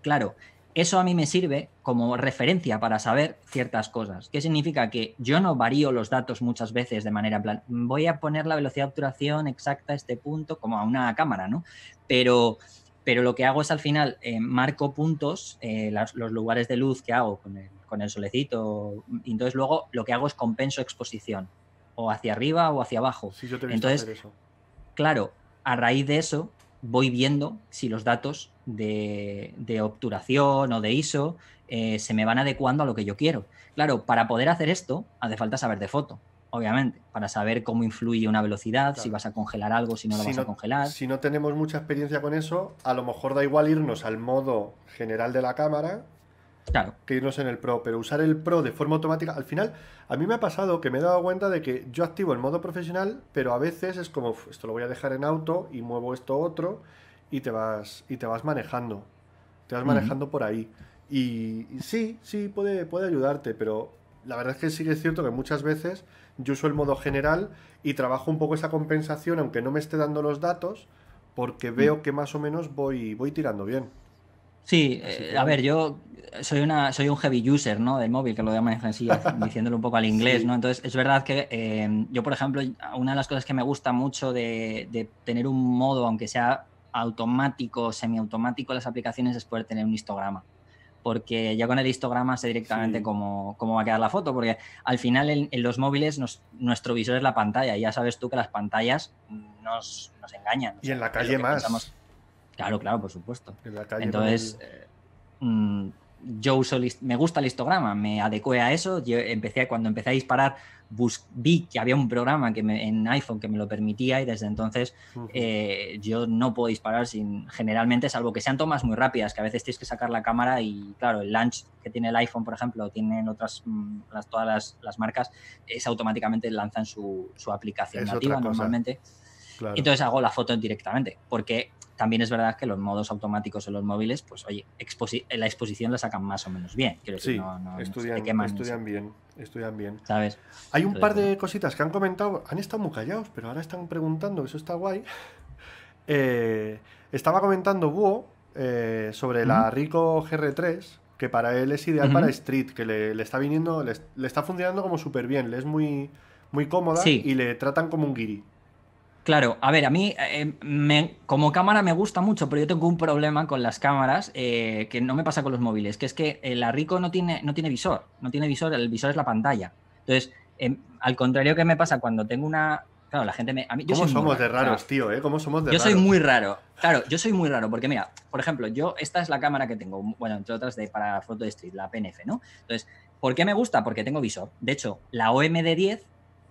Speaker 2: Claro, eso a mí me sirve como referencia para saber ciertas cosas. ¿Qué significa? Que yo no varío los datos muchas veces de manera plan, voy a poner la velocidad de obturación exacta a este punto, como a una cámara, ¿no? Pero, pero lo que hago es al final eh, marco puntos, eh, las- los lugares de luz que hago con el, con el solecito, y entonces luego lo que hago es compenso exposición, o hacia arriba o hacia abajo.
Speaker 1: Sí, yo te
Speaker 2: Entonces,
Speaker 1: hacer eso.
Speaker 2: Claro, a raíz de eso voy viendo si los datos de, de obturación o de ISO eh, se me van adecuando a lo que yo quiero. Claro, para poder hacer esto hace falta saber de foto, obviamente, para saber cómo influye una velocidad, si vas a congelar algo, si no lo
Speaker 1: Si
Speaker 2: vas a congelar.
Speaker 1: si no tenemos mucha experiencia con eso, a lo mejor da igual irnos al modo general de la cámara
Speaker 2: Claro,
Speaker 1: que irnos en el Pro, pero usar el Pro de forma automática, al final, a mí me ha pasado que me he dado cuenta de que yo activo el modo profesional, pero a veces es como, "Uf, esto lo voy a dejar en auto y muevo esto otro y te vas, y te vas manejando, te vas manejando por ahí. Y, y sí, sí, puede, puede ayudarte, pero la verdad es que sí que es cierto que muchas veces yo uso el modo general y trabajo un poco esa compensación, aunque no me esté dando los datos, porque veo que más o menos voy, voy tirando bien.
Speaker 2: Sí, eh, a ver, yo soy una soy un heavy user, ¿no? Del móvil, que lo llaman así, <laughs> diciéndolo un poco al inglés,
Speaker 1: Sí.
Speaker 2: ¿no? Entonces, es verdad que eh, yo, por ejemplo, una de las cosas que me gusta mucho de, de tener un modo, aunque sea automático, semiautomático, en las aplicaciones es poder tener un histograma. Porque ya con el histograma sé directamente
Speaker 1: Sí.
Speaker 2: cómo, cómo va a quedar la foto, porque al final en, en los móviles nos- nuestro visor es la pantalla. y Ya sabes tú que las pantallas nos, nos engañan.
Speaker 1: Y en la calle más.
Speaker 2: pensamos. Claro, claro, por supuesto.
Speaker 1: En la calle
Speaker 2: Entonces,
Speaker 1: el-
Speaker 2: eh, mm, yo uso, me gusta el histograma, me adecué a eso. Yo empecé, cuando empecé a disparar, bus- vi que había un programa que me- en iPhone que me lo permitía y desde entonces eh, yo no puedo disparar sin, generalmente, salvo que sean tomas muy rápidas, que a veces tienes que sacar la cámara y, claro, el launch que tiene el iPhone, por ejemplo, tienen otras, mm, las, todas las, las marcas, es automáticamente lanzan su, su aplicación
Speaker 1: Es
Speaker 2: nativa normalmente.
Speaker 1: Claro.
Speaker 2: Entonces hago la foto directamente, porque también es verdad que los modos automáticos en los móviles, pues oye, exposi- la exposición la sacan más o menos bien. Quiero decir,
Speaker 1: Sí,
Speaker 2: no, no- no
Speaker 1: estudian,
Speaker 2: te queman,
Speaker 1: estudian bien, estudian bien.
Speaker 2: ¿sabes?
Speaker 1: Hay un
Speaker 2: Entonces,
Speaker 1: par de cositas que han comentado, han estado muy callados, pero ahora están preguntando, eso está guay. <laughs> Eh, estaba comentando Búho eh, sobre la. Rico GR3, que para él es ideal
Speaker 2: Ujú.
Speaker 1: para Street, que le, le está viniendo, le, le está funcionando como súper bien, le es muy, muy cómoda
Speaker 2: Sí.
Speaker 1: y le tratan como un guiri.
Speaker 2: Claro, a ver, a mí eh, me- como cámara me gusta mucho, pero yo tengo un problema con las cámaras eh, que no me pasa con los móviles, que es que eh, la Rico no tiene, no tiene visor, no tiene visor, el visor es la pantalla. Entonces, em, al contrario que me pasa cuando tengo una... Claro, la gente me... A mí, yo
Speaker 1: ¿Cómo
Speaker 2: soy
Speaker 1: somos de
Speaker 2: raro,
Speaker 1: raros, tío? ¿eh? ¿Cómo somos de
Speaker 2: Yo soy muy raro. Claro, yo soy muy raro porque mira, por ejemplo, yo esta es la cámara que tengo, bueno, entre otras de para foto de street, la PNF, ¿no? Entonces, ¿por qué me gusta? Porque tengo visor. De hecho, la OMD10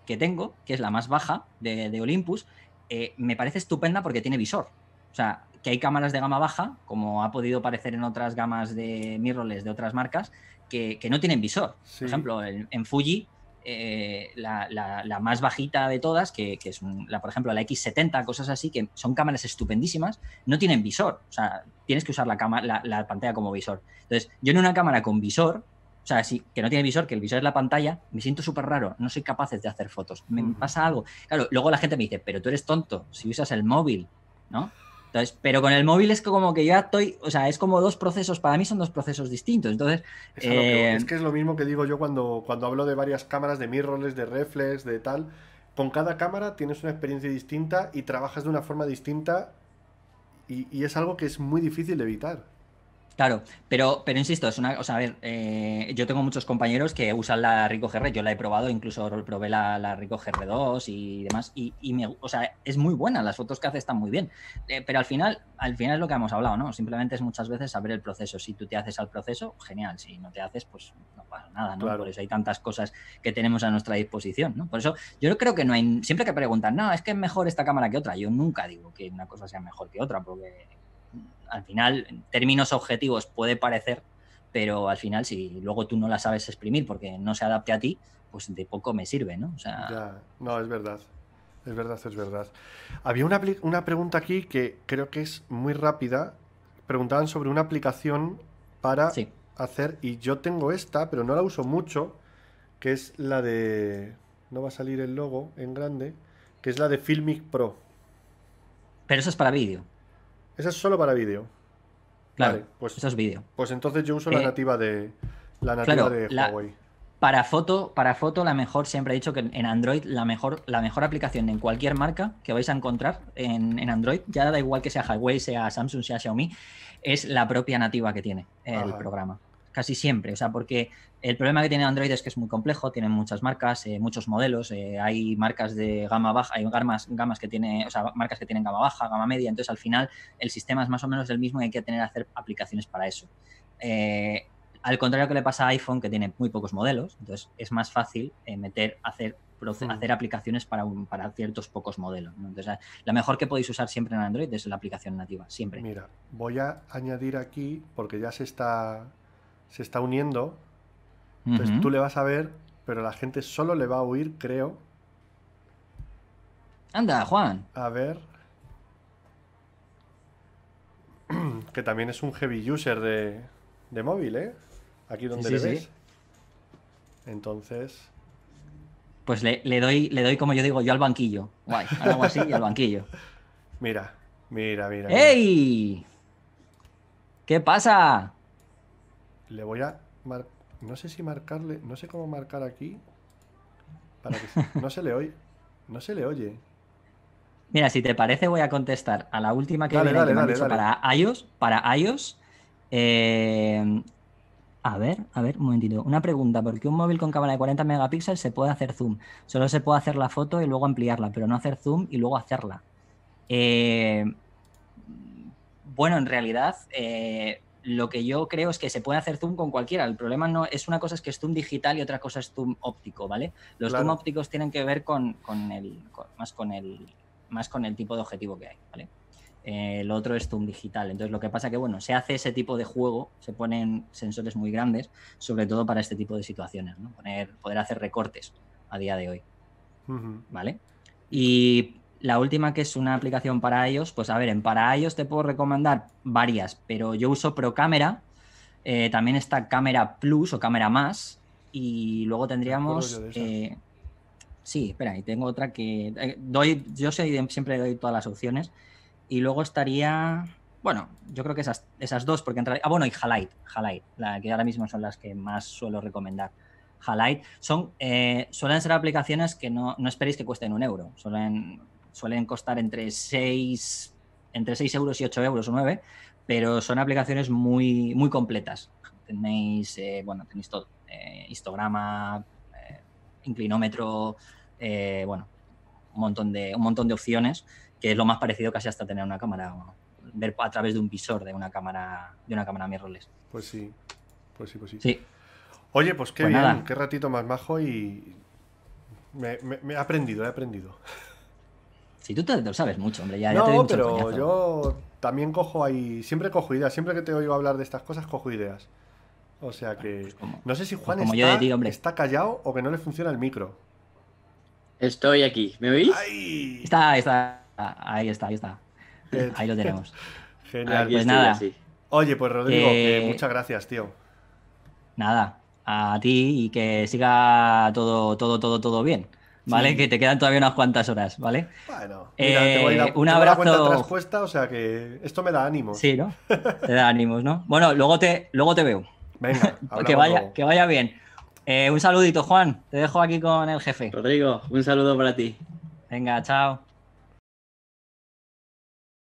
Speaker 2: que tengo, que es la más baja de, de Olympus, eh, me parece estupenda porque tiene visor. O sea, que hay cámaras de gama baja, como ha podido parecer en otras gamas de mirrorless de otras marcas, que, que no tienen visor.
Speaker 1: Sí.
Speaker 2: Por ejemplo, en, en Fuji, eh, la, la- la más bajita de todas, que, que es un- la, por ejemplo la X70, cosas así, que son cámaras estupendísimas, no tienen visor. O sea, tienes que usar la, cama- la, la pantalla como visor. Entonces, yo en una cámara con visor, o sea, sí, que no tiene visor, que el visor es la pantalla, me siento súper raro, no soy capaz de hacer fotos. Me pasa algo. Claro, luego la gente me dice, pero tú eres tonto si usas el móvil, ¿no? Entonces, pero con el móvil es como que yo ya estoy, o sea, es como dos procesos, para mí son dos procesos distintos. Entonces,
Speaker 1: lo que.
Speaker 2: Eh,
Speaker 1: Es que es lo mismo que digo yo cuando, cuando hablo de varias cámaras, de mirrorless, de reflex, de tal. con cada cámara tienes una experiencia distinta y trabajas de una forma distinta y, y es algo que es muy difícil de evitar.
Speaker 2: Claro, pero, pero insisto, es una, o sea, a ver, eh, yo tengo muchos compañeros que usan la Rico GR, yo la he probado, incluso probé la, la Rico GR2 y demás, y, y me, o sea, es muy buena, las fotos que hace están muy bien, Eh, pero al final, al final es lo que hemos hablado, ¿no? Simplemente es muchas veces saber el proceso, si tú te haces al proceso, genial, si no te haces, pues no pasa nada, ¿no?
Speaker 1: Claro.
Speaker 2: Por eso hay tantas cosas que tenemos a nuestra disposición, ¿no? Por eso yo creo que no hay, siempre que preguntan, no, es que es mejor esta cámara que otra, yo nunca digo que una cosa sea mejor que otra, porque al final, en términos objetivos puede parecer, pero al final, si luego tú no la sabes exprimir porque no se adapte a ti, pues de poco me sirve, ¿no? O sea,
Speaker 1: Ya, no, es verdad. Es verdad, es verdad. Había una, una pregunta aquí que creo que es muy rápida. Preguntaban sobre una aplicación para
Speaker 2: sí.
Speaker 1: hacer, y yo tengo esta, pero no la uso mucho, que es la de... No va a salir el logo en grande, que es la de Filmic Pro.
Speaker 2: Pero eso es para vídeo.
Speaker 1: Esa es solo para vídeo.
Speaker 2: Claro,
Speaker 1: Vale, pues,
Speaker 2: eso es vídeo.
Speaker 1: pues entonces yo uso la
Speaker 2: Eh,
Speaker 1: nativa de la nativa
Speaker 2: claro,
Speaker 1: de
Speaker 2: la-
Speaker 1: Huawei.
Speaker 2: Para foto, para foto, la mejor, siempre he dicho que en Android, la mejor, la mejor aplicación en cualquier marca que vais a encontrar en, en Android, ya da igual que sea Huawei, sea Samsung, sea Xiaomi, es la propia nativa que tiene el
Speaker 1: Ajá.
Speaker 2: programa. Casi siempre. O sea, porque el problema que tiene Android es que es muy complejo, tiene muchas marcas, eh, muchos modelos, eh, hay marcas de gama baja, hay gamas, gamas que tiene, o sea, marcas que tienen gama baja, gama media, entonces al final el sistema es más o menos el mismo y hay que tener que hacer aplicaciones para eso. Eh, al contrario que le pasa a iPhone, que tiene muy pocos modelos, entonces es más fácil eh, meter, hacer, hacer aplicaciones para, un- para ciertos pocos modelos. ¿no? Entonces, la mejor que podéis usar siempre en Android es la aplicación nativa, siempre.
Speaker 1: Mira, voy a añadir aquí, porque ya se está, se está uniendo. Entonces tú le vas a ver, pero la gente solo le va a oír, creo.
Speaker 2: Anda, Juan.
Speaker 1: A ver. <clears throat> Que también es un heavy user de, de móvil, ¿eh? Aquí donde
Speaker 2: sí,
Speaker 1: le
Speaker 2: sí.
Speaker 1: ves. Entonces.
Speaker 2: Pues le, le doy, le doy, como yo digo, yo al banquillo. Guay, algo así y al banquillo. <laughs>
Speaker 1: Mira, mira, mira. mira.
Speaker 2: ¡Ey! ¿Qué pasa?
Speaker 1: Le voy a mar- No sé si marcarle. No sé cómo marcar aquí. Para que <laughs> No se le oye. No se le oye.
Speaker 2: Mira, si te parece, voy a contestar a la última que,
Speaker 1: Dale,
Speaker 2: viene,
Speaker 1: dale,
Speaker 2: que me han
Speaker 1: dale,
Speaker 2: dicho
Speaker 1: dale.
Speaker 2: para iOS. Para iOS. Eh, a ver, a ver, un momentito. Una pregunta, ¿por qué un móvil con cámara de 40 megapíxeles se puede hacer zoom? Solo se puede hacer la foto y luego ampliarla, pero no hacer zoom y luego hacerla. Eh, bueno, en realidad, eh, lo que yo creo es que se puede hacer zoom con cualquiera. El problema no es una cosa es que es zoom digital y otra cosa es zoom óptico, ¿vale? Los zoom ópticos tienen que ver con, con el con- más con el más con el tipo de objetivo que hay, ¿vale? Eh, el otro es zoom digital. Entonces, lo que pasa que, bueno, se hace ese tipo de juego, se ponen sensores muy grandes, sobre todo para este tipo de situaciones, ¿no? Poner, poder hacer recortes a día de hoy. ¿vale? Y la última, que es una aplicación para iOS, pues a ver, en para iOS te puedo recomendar varias, pero yo uso ProCamera, eh, también está Cámara Plus o Cámara Más, y luego tendríamos... eh, sí, espera, y tengo otra que... eh, doy, yo soy siempre doy todas las opciones, y luego estaría... Bueno, yo creo que esas, esas dos, porque entraría... Ah, bueno, y Halite, Halite, la que ahora mismo son las que más suelo recomendar. Halite, son, eh, suelen ser aplicaciones que no, no esperéis que cuesten un euro. Suelen, suelen costar entre 6, entre 6 euros y 8 euros o 9, pero son aplicaciones muy, muy completas. Tenéis, eh, bueno, tenéis todo. eh, histograma, eh, inclinómetro, bueno, un montón, de, un montón de opciones, que es lo más parecido casi hasta tener una cámara, ver a través de un visor de una cámara, de una cámara mirrorless.
Speaker 1: Pues sí. Pues sí, pues sí.
Speaker 2: Sí,
Speaker 1: Oye, pues qué
Speaker 2: Pues
Speaker 1: bien,
Speaker 2: nada.
Speaker 1: qué ratito más majo y. Me, me- me he aprendido, he aprendido.
Speaker 2: Si tú te, lo sabes mucho, hombre, ya, ya te doy
Speaker 1: no,
Speaker 2: mucho
Speaker 1: pero
Speaker 2: coñazo.
Speaker 1: yo también cojo ahí. Siempre cojo ideas. Siempre que te oigo hablar de estas cosas, cojo ideas. O sea que.
Speaker 2: Pues como-
Speaker 1: No sé si Juan
Speaker 2: como
Speaker 1: está,
Speaker 2: yo de ti, hombre.
Speaker 1: está callado o que no le funciona el micro.
Speaker 4: Estoy aquí. ¿Me oís?
Speaker 1: ¡Ay!
Speaker 2: Está, está, ahí está, ahí está.
Speaker 1: Eh,
Speaker 2: Ahí lo tenemos. <laughs>
Speaker 1: Genial.
Speaker 4: Aquí
Speaker 2: pues nada.
Speaker 4: así.
Speaker 1: Oye, pues Rodrigo, que
Speaker 2: Eh,
Speaker 1: muchas gracias, tío.
Speaker 2: Nada, a ti y que siga todo, todo, todo, todo bien. ¿Vale?
Speaker 1: Sí.
Speaker 2: Que te quedan todavía unas cuantas horas, ¿vale?
Speaker 1: Bueno,
Speaker 2: eh,
Speaker 1: te voy a-
Speaker 2: un abrazo.
Speaker 1: atrás puesta, o sea que esto me da ánimo.
Speaker 2: Sí, ¿no? Te da ánimos, ¿no? Bueno, luego te, luego te veo.
Speaker 1: Venga, <laughs>
Speaker 2: que vaya,
Speaker 1: luego.
Speaker 2: que vaya bien. Eh, un saludito, Juan. Te dejo aquí con el jefe.
Speaker 4: Rodrigo, un saludo para ti.
Speaker 2: Venga, chao.